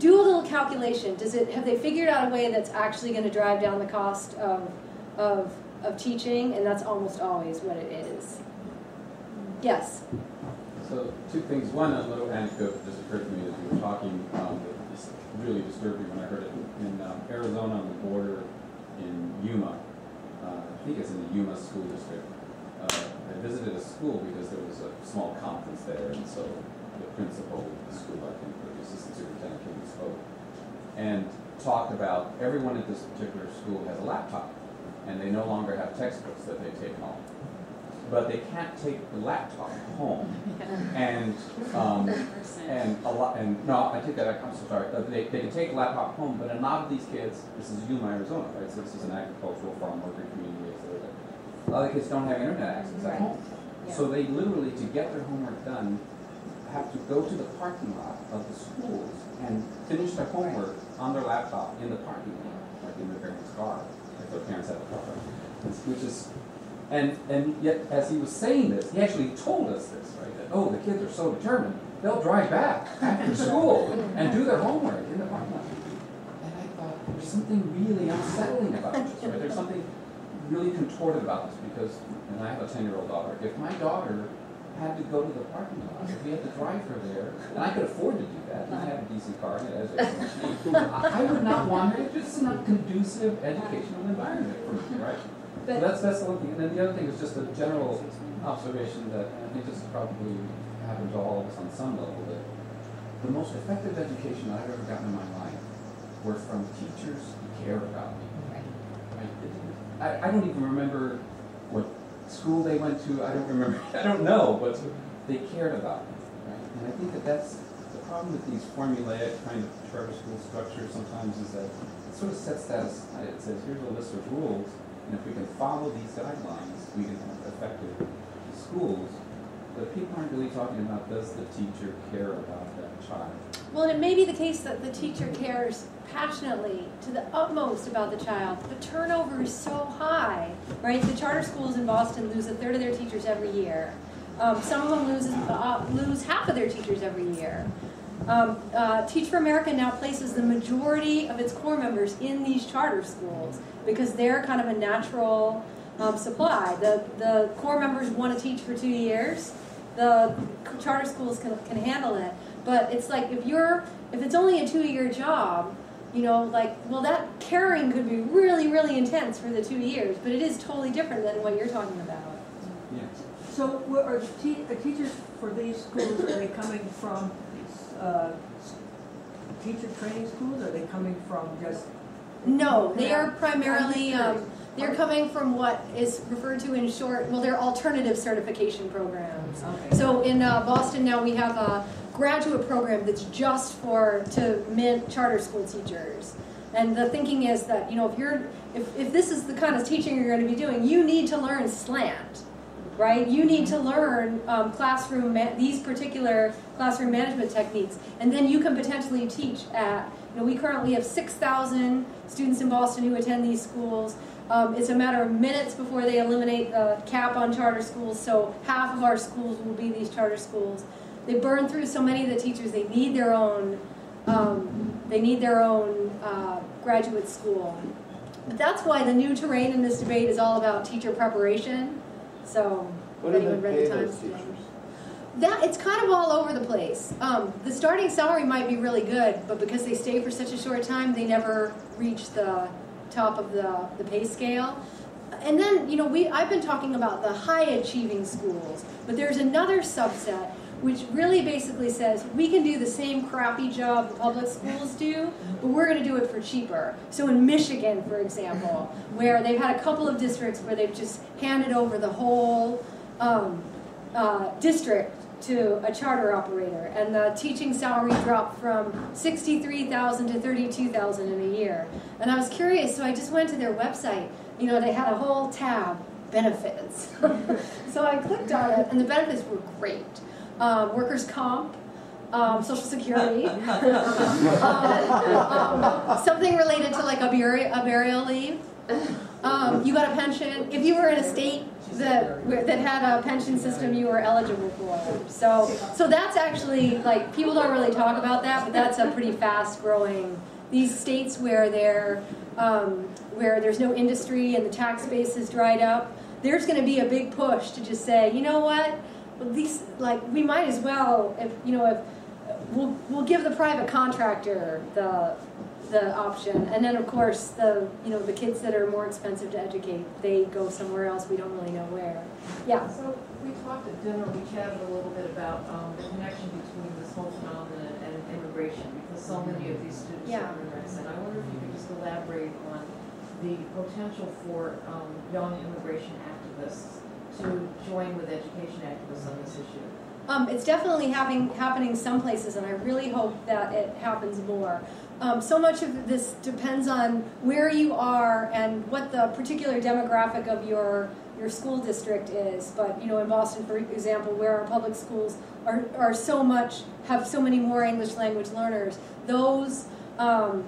do a little calculation. Does it have they figured out a way that's actually going to drive down the cost of of of teaching? And that's almost always what it is. Yes. So two things. One, a little anecdote just occurred to me as you were talking. Um, that just really disturbed me when I heard it in um, Arizona on the border in Yuma. I think it's in the Yuma School District. Uh, I visited a school because there was a small conference there, and so the principal of the school, I think, or the assistant superintendent came and spoke, and talked about everyone at this particular school has a laptop, and they no longer have textbooks that they take home but they can't take the laptop home. And, um, and a lot, and, no, I take that, I'm so sorry, they, they can take the laptop home, but a lot of these kids, this is Yuma, Arizona, right, so this is an agricultural farm worker community, so a lot of the kids don't have internet access at home. So they literally, to get their homework done, have to go to the parking lot of the schools and finish their homework on their laptop in the parking lot, like in their parents' car, if their parents have a car. Which is, and, and yet, as he was saying this, he actually told us this, right? That, oh, the kids are so determined, they'll drive back after school and do their homework in the parking lot. And I thought, there's something really unsettling about this, right? There's something really contorted about this because, and I have a 10 year old daughter, if my daughter had to go to the parking lot, if we had to drive her there, and I could afford to do that, I have a decent car, I would not want her, this is not conducive educational environment for me, right? So that's, that's the one thing, and then the other thing is just a general observation that, I think this probably happened to all of us on some level, that the most effective education I've ever gotten in my life were from teachers who care about me. Right? It didn't- I, I don't even remember what school they went to, I don't remember, I don't know, but they cared about me, right? And I think that that's, the problem with these formulaic kind of charter school structures sometimes is that it sort of sets that aside, it says, here's a list of rules, and if we can follow these guidelines, we can have effective schools. But people aren't really talking about, does the teacher care about that child? Well, it may be the case that the teacher cares passionately to the utmost about the child, but turnover is so high, right? The charter schools in Boston lose a third of their teachers every year. Um, some of them lose, uh, lose half of their teachers every year. Um, uh, Teach for America now places the majority of its corps members in these charter schools because they're kind of a natural um, supply. The, the corps members want to teach for two years. The charter schools can, can handle it. But it's like if you're if it's only a two-year job, you know, like well that caring could be really really intense for the two years, but it is totally different than what you're talking about. Yeah. So what are the te- the teachers for these schools, are they coming from, uh, teacher training schools? Are they coming from just? No, they are primarily um, they're coming from what is referred to in short. Well, they're alternative certification programs. Okay. So in uh, Boston now we have a graduate program that's just for to mint charter school teachers. And the thinking is that you know if you're if, if this is the kind of teaching you're going to be doing, you need to learn slant, right? You need to learn um, classroom these particular classroom management techniques, and then you can potentially teach at. You know, we currently have six thousand students in Boston who attend these schools. Um, it's a matter of minutes before they eliminate the cap on charter schools, so half of our schools will be these charter schools. They burn through so many of the teachers, they need their own, um, they need their own uh, graduate school. But that's why the new terrain in this debate is all about teacher preparation. So, What do anyone they read pay the those Times today? teachers? That it's kind of all over the place. Um, the starting salary might be really good, but because they stay for such a short time, they never reach the top of the, the pay scale. And then, you know, we I've been talking about the high achieving schools, but there's another subset which really basically says we can do the same crappy job the public schools do, but we're going to do it for cheaper. So in Michigan, for example, where they've had a couple of districts where they've just handed over the whole um, uh, district to a charter operator, and the teaching salary dropped from sixty-three thousand to thirty-two thousand in a year. And I was curious, so I just went to their website. You know, they had a whole tab benefits. so I clicked on it, and the benefits were great. Um, workers' comp, um, social security, um, um, something related to like a burial, a burial leave. Um, you got a pension. If you were in a state that that had a pension system, you were eligible for. So, so that's actually like people don't really talk about that, but that's a pretty fast growing. These states where they're um, where there's no industry and the tax base is dried up, there's going to be a big push to just say, you know what, these like we might as well if you know if we'll we'll give the private contractor the the option, and then of course the you know the kids that are more expensive to educate, they go somewhere else. We don't really know where. Yeah. So we talked at dinner, we chatted a little bit about um, the connection between this whole phenomenon and immigration, because so many of these students Yeah. are immigrants. And I wonder if you could just elaborate on the potential for um, young immigration activists to join with education activists on this issue. Um, it's definitely having, happening some places, and I really hope that it happens more. Um, so much of this depends on where you are and what the particular demographic of your your school district is. But you know, in Boston, for example, where our public schools are, are so much have so many more English language learners, those um,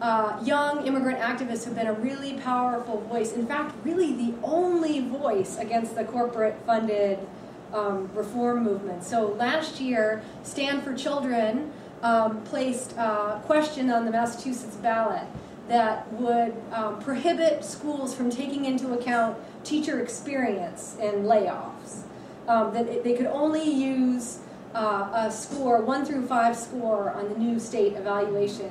uh, young immigrant activists have been a really powerful voice. In fact, really the only voice against the corporate funded um, reform movement. So last year, Stand for Children um, placed a question on the Massachusetts ballot that would um, prohibit schools from taking into account teacher experience in layoffs. Um, that they could only use uh, a score, one through five score, on the new state evaluation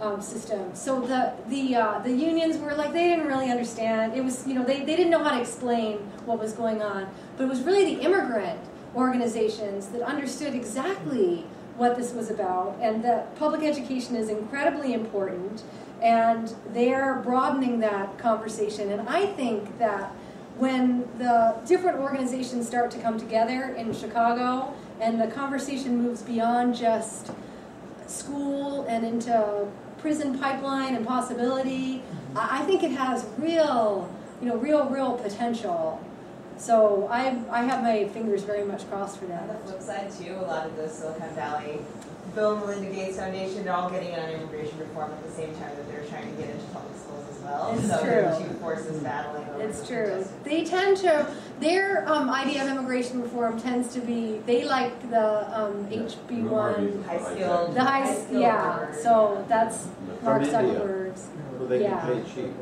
um, system. So the the uh, the unions were like they didn't really understand. It was you know they, they didn't know how to explain what was going on. But it was really the immigrant organizations that understood exactly what this was about, and that public education is incredibly important, and they're broadening that conversation. And I think that when the different organizations start to come together in Chicago, and the conversation moves beyond just school and into prison pipeline and possibility, I I think it has real, you know, real, real potential. So I, I have my fingers very much crossed for that. On the flip side too, a lot of the Silicon Valley, Bill and Melinda Gates Foundation, they're all getting in on immigration reform at the same time that they're trying to get into public schools as well. It's So there are true. two forces battling. It's true. They tend to, their um, idea of immigration reform tends to be, they like the um, HB one, High skilled. the high, skilled yeah. So that's Mark India. Zuckerberg's. Well, they Yeah. get paid cheap.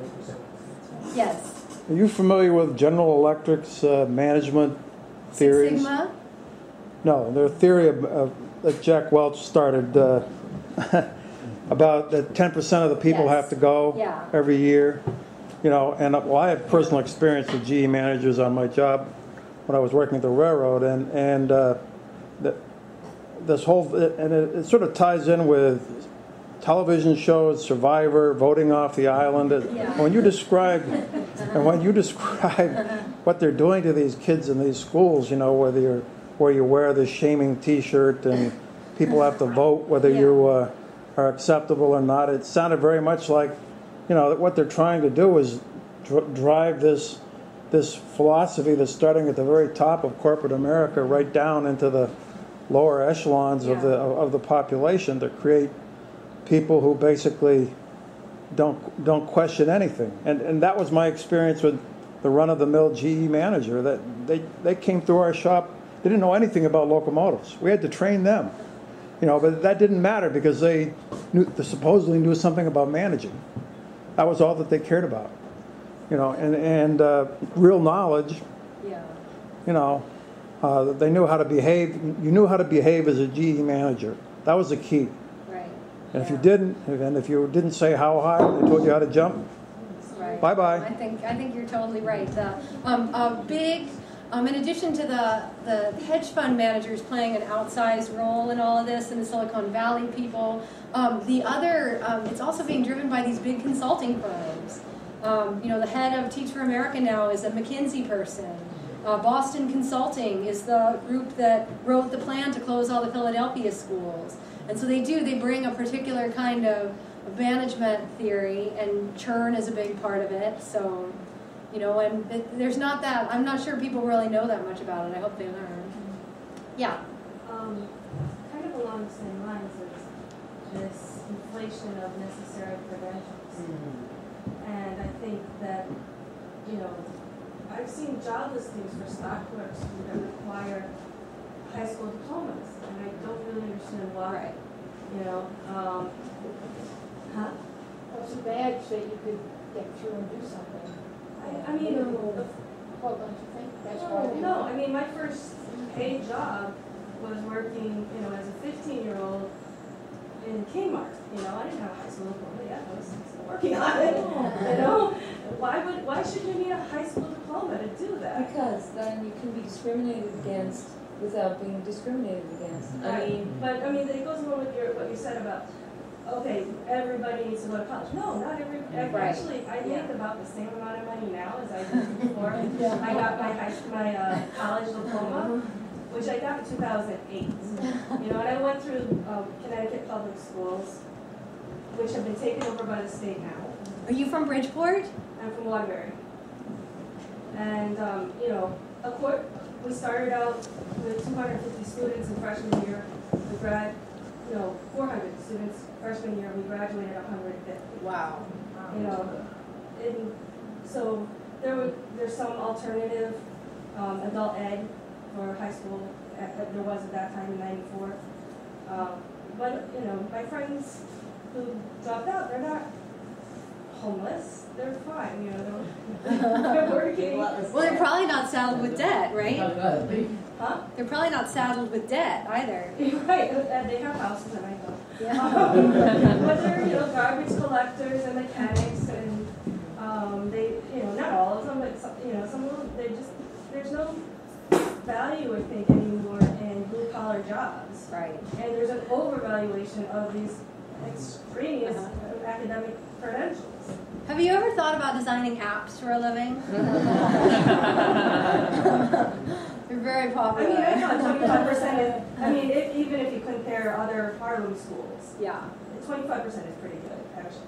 Yes. Are you familiar with General Electric's uh, management Six? Sigma. No, their theory of, of, that Jack Welch started uh, about that 10% of the people Yes. have to go Yeah. every year. You know, and uh, well, I have personal experience with GE managers on my job when I was working at the railroad, and and uh, the, this whole and it, it sort of ties in with television shows, Survivor, voting off the island. Yeah. When you describe and when you describe what they're doing to these kids in these schools, you know, whether you're where you wear the shaming T-shirt and people have to vote whether you uh, are acceptable or not. It sounded very much like, you know, what they're trying to do is dr- drive this this philosophy that's starting at the very top of corporate America right down into the lower echelons of the of the population to create people who basically don't don't question anything. And and that was my experience with the run of the mill GE manager. That they they came through our shop, they didn't know anything about locomotives. We had to train them. You know, but that didn't matter because they knew they supposedly knew something about managing. That was all that they cared about. You know, and and uh, real knowledge. Yeah. You know, uh, they knew how to behave. You knew how to behave as a GE manager. That was the key. Right. And if you didn't, and if you didn't say how high, they told you how to jump. Right. Bye-bye. I think, I think you're totally right. The, um, a big, um, in addition to the, the hedge fund managers playing an outsized role in all of this and the Silicon Valley people, um, the other, um, it's also being driven by these big consulting firms. Um, you know, the head of Teach for America now is a McKinsey person. Uh, Boston Consulting is the group that wrote the plan to close all the Philadelphia schools. And so they do, they bring a particular kind of management theory, and churn is a big part of it. So, you know, and it, there's not that, I'm not sure people really know that much about it. I hope they learn. Yeah. Um, kind of along the same lines as this inflation of necessary credentials. And I think that, you know, I've seen job listings for stock clerks that require high school diplomas, and I don't really understand why. You know, um, huh? Well, it's a badge that you could get through and do something. I, I mean, You the- know, Well, don't you think? That's why. No, no, I mean, my first paid job was working, you know, as a fifteen-year-old in Kmart, you know, I didn't have a high school diploma yet, I was still working on it, you know? Why would, why should you need a high school diploma to do that? Because then you can be discriminated against without being discriminated against. I mean, But, I mean, it goes along with your, what you said about, okay, everybody needs to go to college. No, not every, Right. actually, I make Yeah. about the same amount of money now as I did before. I got my high, my, uh, college diploma, which I got in two thousand eight. You know, and I went through, um, Connecticut Public Schools, which have been taken over by the state now. Are you from Bridgeport? I'm from Waterbury. And, um, you know, a court, we started out with two hundred and fifty students in freshman year. We grad, you know, four hundred students freshman year, we graduated hundred and fifty. Wow. You know, and so there were, there's some alternative, um, adult ed for high school, at, that there was at that time in ninety-four. Um, but, you know, my friends who dropped out, they're not homeless, they're fine, you know, they're, they're working. Well, they're probably not saddled with debt, right? Huh? They're probably not saddled with debt either. Right, and they have houses and I don't. Yeah. But they're, you know, garbage collectors and mechanics and, um, they, you know, not all of them, but some, you know, some of them, they just, there's no value, I think, anymore in blue collar jobs. Right. And there's an overvaluation of these extraneous Uh-huh. academic credentials. Have you ever thought about designing apps for a living? They're very popular. I popular. mean, I thought twenty-five percent is, I mean, if, even if you compare other Harlem schools, Yeah. twenty-five percent is pretty good, actually.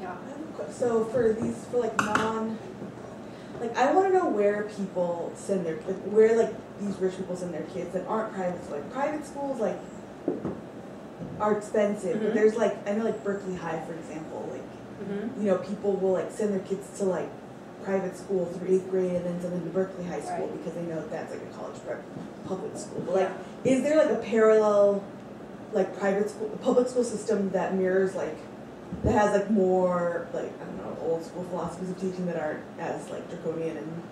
Yeah. So for these, for like non, like I want to know where people send their, like where like these rich people send their kids that aren't private, so, like private schools like are expensive. But Mhm. there's like I know like Berkeley High, for example, like Mm-hmm. you know people will like send their kids to like private school through eighth grade and then send them to Berkeley High School Right. because they know that that's like a college prep public school. But like, is there like a parallel like private school, public school system that mirrors like that has like more like I don't know old school philosophies of teaching that aren't as like draconian and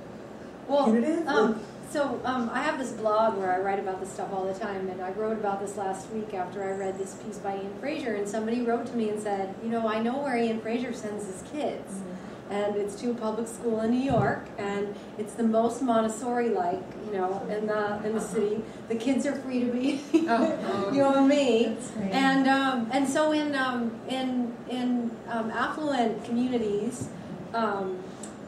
Well, punitive? um, so um, I have this blog where I write about this stuff all the time, and I wrote about this last week after I read this piece by Ian Frazier, and somebody wrote to me and said, you know, I know where Ian Frazier sends his kids. And it's to a public school in New York, and it's the most Montessori-like, you know, in the in the city. The kids are free to be, you know, and me. And um, and so in um, in in um, affluent communities, um,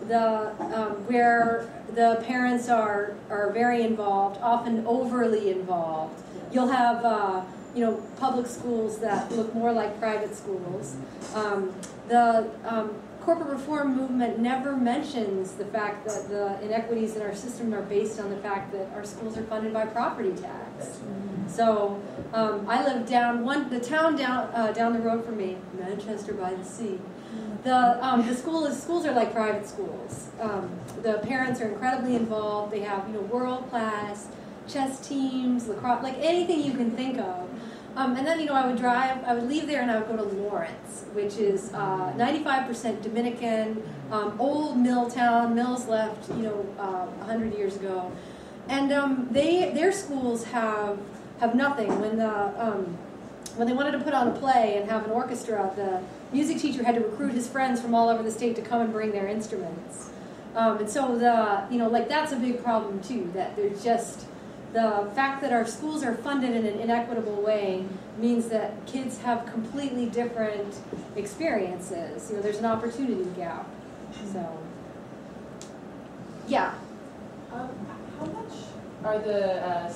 the um, where the parents are are very involved, often overly involved. you'll have, uh, you know, public schools that look more like private schools. Um, the um, corporate reform movement never mentions the fact that the inequities in our system are based on the fact that our schools are funded by property tax. So um, I live down one, the town down uh, down the road from me, Manchester by the Sea. The um, the school is schools are like private schools. Um, the parents are incredibly involved. They have you know world class chess teams, lacrosse, like anything you can think of. Um, and then you know I would drive, I would leave there and I would go to Lawrence, which is 95% Dominican, um, old mill town. Mills left you know uh, 100 years ago, and um, they their schools have have nothing. When the um, when they wanted to put on a play and have an orchestra, the music teacher had to recruit his friends from all over the state to come and bring their instruments. Um, and so the you know like that's a big problem too. That there's just the fact that our schools are funded in an inequitable way means that kids have completely different experiences. You know, there's an opportunity gap. So, yeah. Um, how much are the, uh,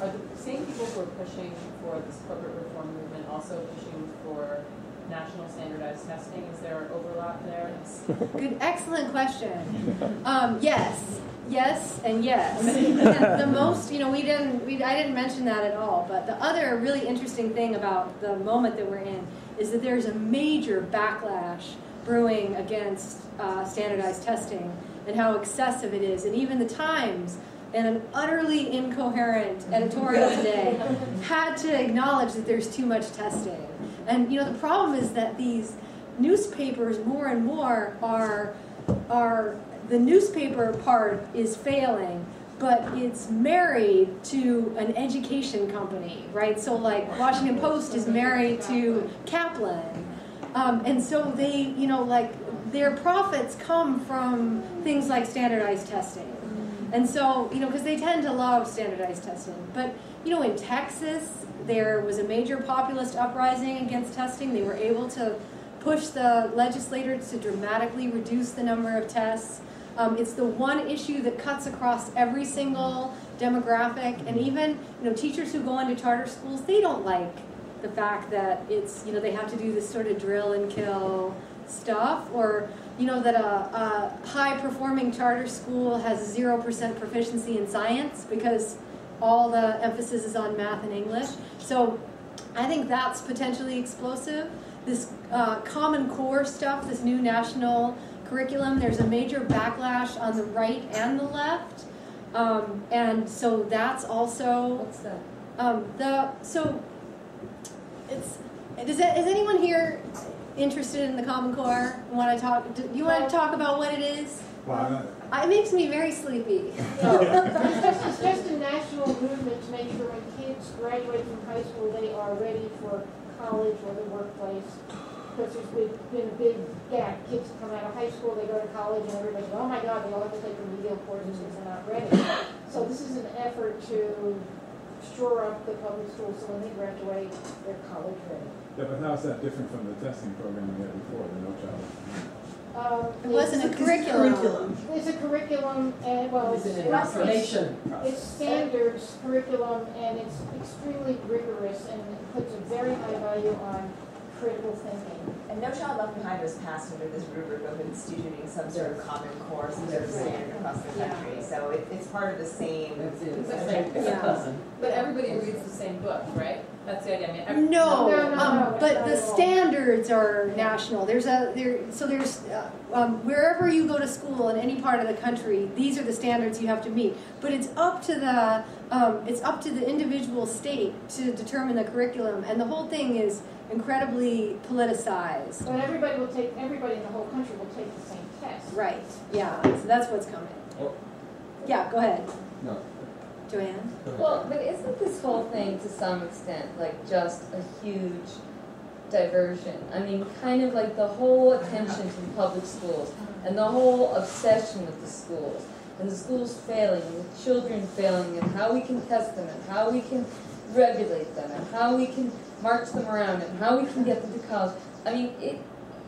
are the same people who are pushing for this corporate reform movement also pushing for national standardized testing? Is there overlap there? Good, excellent question. Um, yes, yes, and yes. The most, you know, we didn't, we, I didn't mention that at all. But the other really interesting thing about the moment that we're in is that there's a major backlash brewing against uh, standardized testing and how excessive it is. And even the Times, in an utterly incoherent editorial today, had to acknowledge that there's too much testing. And you know, the problem is that these newspapers more and more are are the newspaper part is failing but it's married to an education company right? So like washington post is married to kaplan. Um, and so they you know like their profits come from things like standardized testing. And so you know because they tend to love standardized testing. But you know in texas there was a major populist uprising against testing. They were able to push the legislators to dramatically reduce the number of tests. Um, it's the one issue that cuts across every single demographic, and even you know teachers who go into charter schools, they don't like the fact that it's you know they have to do this sort of drill and kill stuff, or you know that a, a high performing charter school has zero percent proficiency in science because all the emphasis is on math and English. So I think that's potentially explosive this uh, Common Core stuff, this new national curriculum, there's a major backlash on the right and the left. Um, and so that's also What's that? um, the so it's is, it, is anyone here interested in the Common Core? Want to talk? Do you want to talk about what it is? Well, I'm not- It makes me very sleepy. It's just, it's just a national movement to make sure when kids graduate from high school, they are ready for college or the workplace. Because there's been, been a big gap. Kids come out of high school, they go to college, and everybody's, oh my God, they all have to take remedial courses because they're not ready. So this is an effort to shore up the public schools so when they graduate, they're college ready. Yeah, but how is that different from the testing program we had before, the No Child? Um, It wasn't a curriculum. curriculum. It's a curriculum, and, well, It's it's, an it's, it's standards curriculum, and it's extremely rigorous, and it puts a very high value on critical thinking. And No Child Left Behind was passed under this rubric of instituting some sort of common core, some sort of standard across the Yeah. country. So it, it's part of the same. It's a- It's a- it's Yeah. cousin. But everybody reads the same book, right? That's the idea. I mean, every- No, No, no, um, no, but the standards are national. There's a there, so there's uh, um, wherever you go to school in any part of the country, these are the standards you have to meet. But it's up to the um, it's up to the individual state to determine the curriculum, and the whole thing is incredibly politicized. But everybody will take, everybody in the whole country will take the same test. Right? Yeah. So that's what's coming. Well- Yeah. Go ahead, No. JoAnn. go ahead. Well, but isn't this whole thing to some extent like just a huge diversion? I mean, kind of like the whole attention to the public schools and the whole obsession with the schools and the schools failing and the children failing and how we can test them and how we can regulate them and how we can march them around and how we can get them to college. I mean, it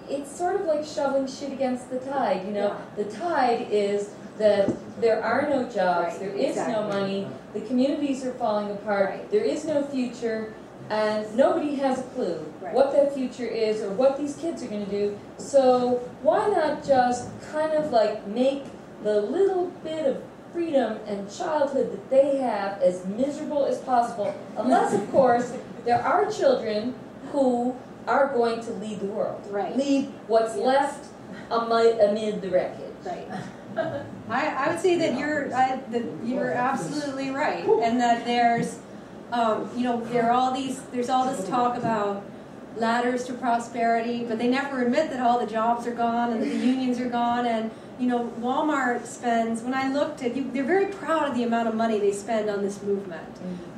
it's sort of like shoveling shit against the tide, you know. The tide is that there are no jobs, Right, there is no money, the communities are falling apart, Right. there is no future, and nobody has a clue Right. what that future is or what these kids are gonna do. So why not just kind of like make the little bit of freedom and childhood that they have as miserable as possible, unless of course there are children who are going to lead the world. Right. Lead what's Yes. left amid, amid the wreckage. Right. I, I would say that you're, I, that you're absolutely right, and that there's, um, you know, there are all these, there's all this talk about ladders to prosperity, but they never admit that all the jobs are gone and that the unions are gone, and, you know, Walmart spends, when I looked at, you, they're very proud of the amount of money they spend on this movement.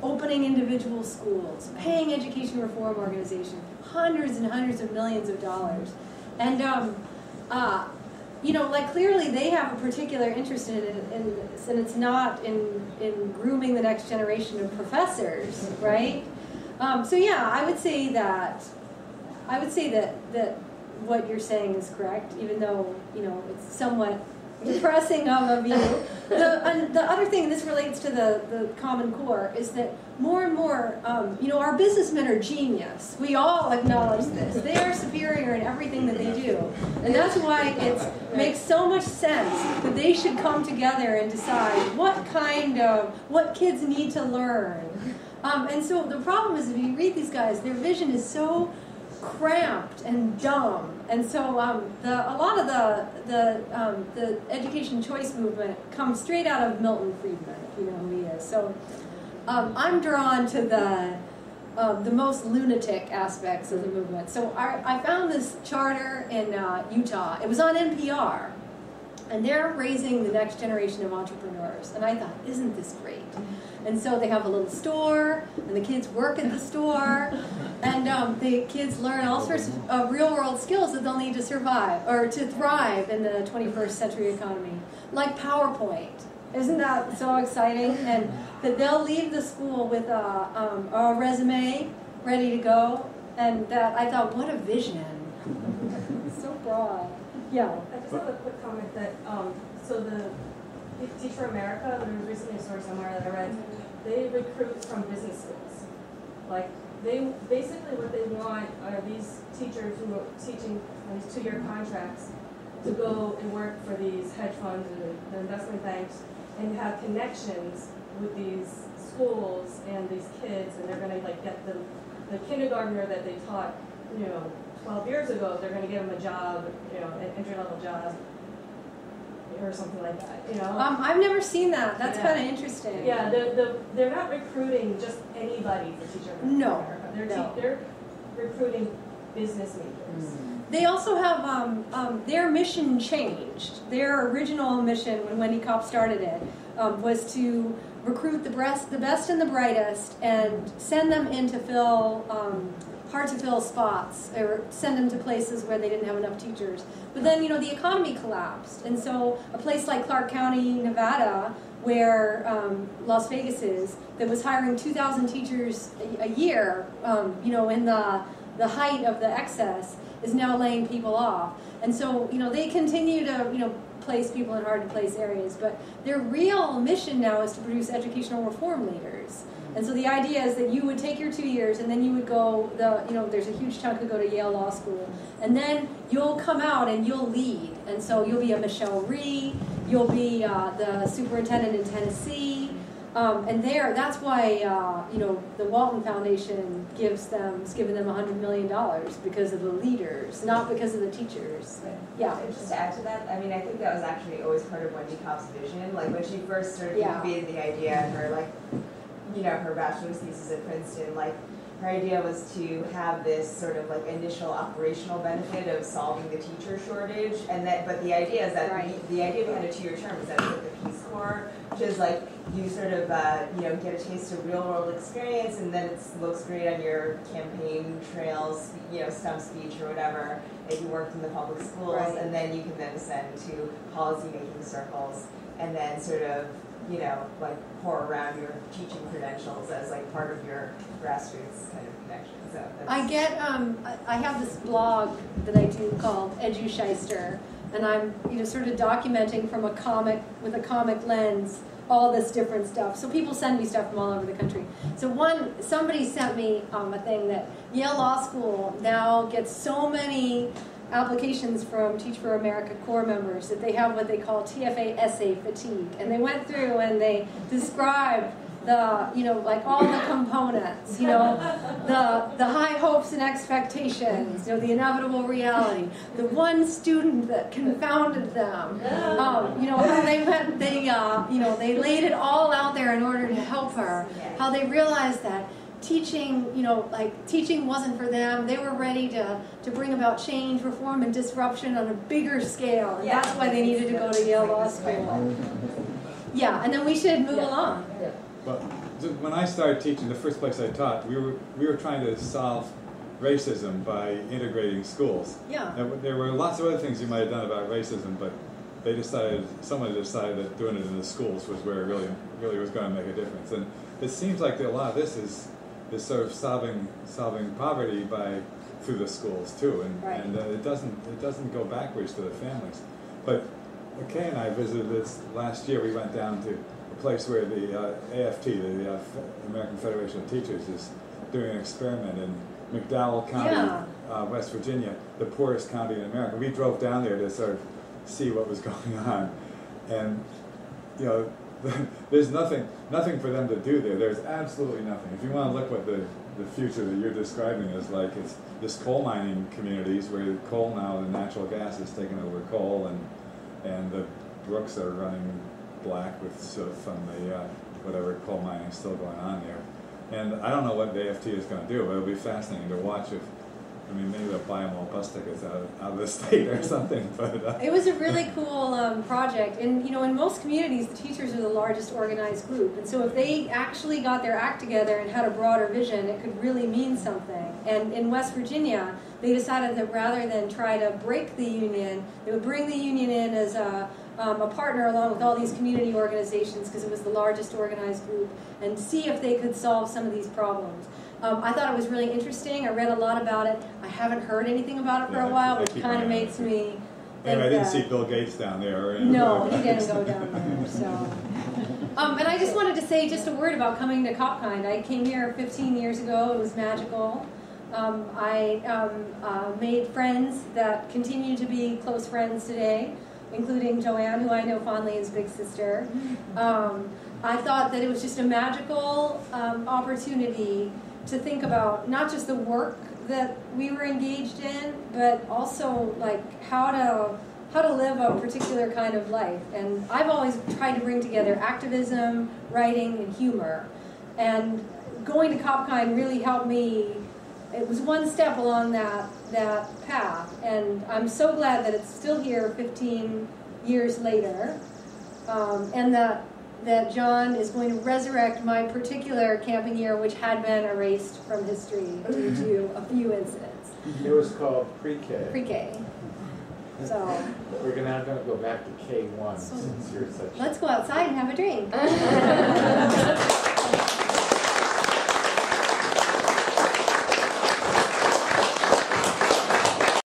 Opening individual schools, paying education reform organizations, hundreds and hundreds of millions of dollars. And, um, uh, you know, like clearly they have a particular interest in it, in this, and it's not in in grooming the next generation of professors, right? Um, so yeah, I would say that I would say that that what you're saying is correct, even though you know it's somewhat depressing of a view. The the other thing, this relates to the the Common Core, is that more and more, um, you know, our businessmen are genius. We all acknowledge this. They are superior in everything that they do, and that's why it makes so much sense that they should come together and decide what kind of what kids need to learn. Um, and so the problem is, if you read these guys, their vision is so cramped and dumb. And so um, the, a lot of the, the, um, the education choice movement comes straight out of Milton Friedman, if you know who he is. So um, I'm drawn to the, uh, the most lunatic aspects of the movement. So I, I found this charter in uh, Utah. It was on NPR. And they're raising the next generation of entrepreneurs. And I thought, isn't this great? And so they have a little store, and the kids work at the store, and um, the kids learn all sorts of uh, real world skills that they'll need to survive or to thrive in the 21st century economy, like PowerPoint. Isn't that so exciting? And that they'll leave the school with a, um, a resume ready to go, and that I thought, what a vision! so broad. Yeah. I just have a quick comment that, um, so the Teacher America, there was recently a story somewhere that I read, they recruit from business schools. Like, they, basically what they want are these teachers who are teaching these two-year contracts to go and work for these hedge funds and the investment banks and have connections with these schools and these kids, and they're gonna like get the, the kindergartner that they taught, you know, twelve years ago, they're gonna give them a job, you know, an entry-level job, or something like that, you know? Um, I've never seen that. That's Yeah. kind of interesting. Yeah, the, the, they're not recruiting just anybody for Teacher No, America. They're, no. te- they're recruiting business majors. They also have um, um, their mission changed. Their original mission, when Wendy Kopp started it, um, was to recruit the best, the best and the brightest, and send them in to fill um, hard to fill spots, or send them to places where they didn't have enough teachers. But then, you know, the economy collapsed, and so a place like Clark County, Nevada, where um, Las Vegas is, that was hiring 2,000 teachers a, a year, um, you know, in the the height of the excess, is now laying people off. And so, you know, they continue to, you know, place people in hard to place areas, but their real mission now is to produce educational reform leaders. And so the idea is that you would take your two years and then you would go the you know there's a huge chunk who go to Yale Law School and then you'll come out and you'll lead and so you'll be a Michelle Rhee you'll be uh, the superintendent in Tennessee um, and there that's why uh, you know the Walton Foundation gives them has given them hundred million dollars because of the leaders not because of the teachers yeah And just to add to that, I mean, I think that was actually always part of Wendy Kopp's vision. Like when she first sort of Yeah. the idea, her like, you know, her bachelor's thesis at Princeton, like her idea was to have this sort of like initial operational benefit of solving the teacher shortage, and that. But the idea is that Right. the, the idea behind a two-year term is that it's like the Peace Corps, which is like you sort of uh, you know get a taste of real world experience, and then it looks great on your campaign trails, you know, stump speech or whatever if you worked in the public schools, Right. and then you can then ascend to policy making circles, and then sort of you know like pour around your teaching credentials as like part of your grassroots kind of connection. So I get, um, I- have this blog that I do called EduShyster, and I'm, you know, sort of documenting from a comic, with a comic lens, all this different stuff. So people send me stuff from all over the country. So one, somebody sent me um, a thing that Yale Law School now gets so many applications from Teach for America corps members that they have what they call TFA essay fatigue. And they went through and they described the, you know, like all the components, you know, the, the high hopes and expectations, you know, the inevitable reality, the one student that confounded them, um, you know, how they went, they, uh, you know, they laid it all out there in order to help her, how they realized that teaching, you know, like teaching wasn't for them. They were ready to, to bring about change, reform, and disruption on a bigger scale. And Yeah. that's why they needed to go to Yale Law School. Yeah, and then we should move along. Well, so when I started teaching, the first place I taught, we were, we were trying to solve racism by integrating schools. Yeah. There were- There were lots of other things you might have done about racism, but they decided, someone decided that doing it in the schools was where it really, really was going to make a difference. And it seems like a lot of this is, is sort of solving, solving poverty by, through the schools too. And, Right. and uh, it doesn't, it doesn't go backwards to the families. But Kay and I visited this last year. We went down to a place where the uh, AFT, the uh, American Federation of Teachers, is doing an experiment in McDowell County, Yeah. uh, West Virginia, the poorest county in America. We drove down there to sort of see what was going on, and you know, there's nothing, nothing for them to do there. There's absolutely nothing. If you want to look what the the future that you're describing is like, it's this coal mining communities where coal now, the natural gas is taking over coal, and and the brooks are running black with soot from the uh, whatever coal mining is still going on there. And I don't know what the AFT is going to do, but it'll be fascinating to watch if. I mean, maybe they'll buy them all bus tickets out of, out of the state or something, but. Uh, It was a really cool um, project, and you know, in most communities, the teachers are the largest organized group, and so if they actually got their act together and had a broader vision, it could really mean something. And in West Virginia, they decided that rather than try to break the union, they would bring the union in as a um, a partner along with all these community organizations because it was the largest organized group, and see if they could solve some of these problems. Um, I thought it was really interesting. I read a lot about it. I haven't heard anything about it for Yeah, a I- while, which kind of makes me think Anyway, I didn't that- see Bill Gates down there. no, he didn't go down there, so. Um, and I just wanted to say just a word about coming to Kopkind. I came here 15 years ago. It was magical. Um, I um, uh, made friends that continue to be close friends today, including JoAnn, who I know fondly as Big Sister. Um, I thought that it was just a magical um, opportunity to think about not just the work that we were engaged in, but also like how to how to live a particular kind of life. And I've always tried to bring together activism, writing, and humor. And going to Kopkind really helped me. It was one step along that that path, and I'm so glad that it's still here 15 years later, um, and that that John is going to resurrect my particular camping year, which had been erased from history due to a few incidents. It was called pre-K. Pre-K. So We're now gonna go back to K one So- since you're such. let's go outside and have a drink.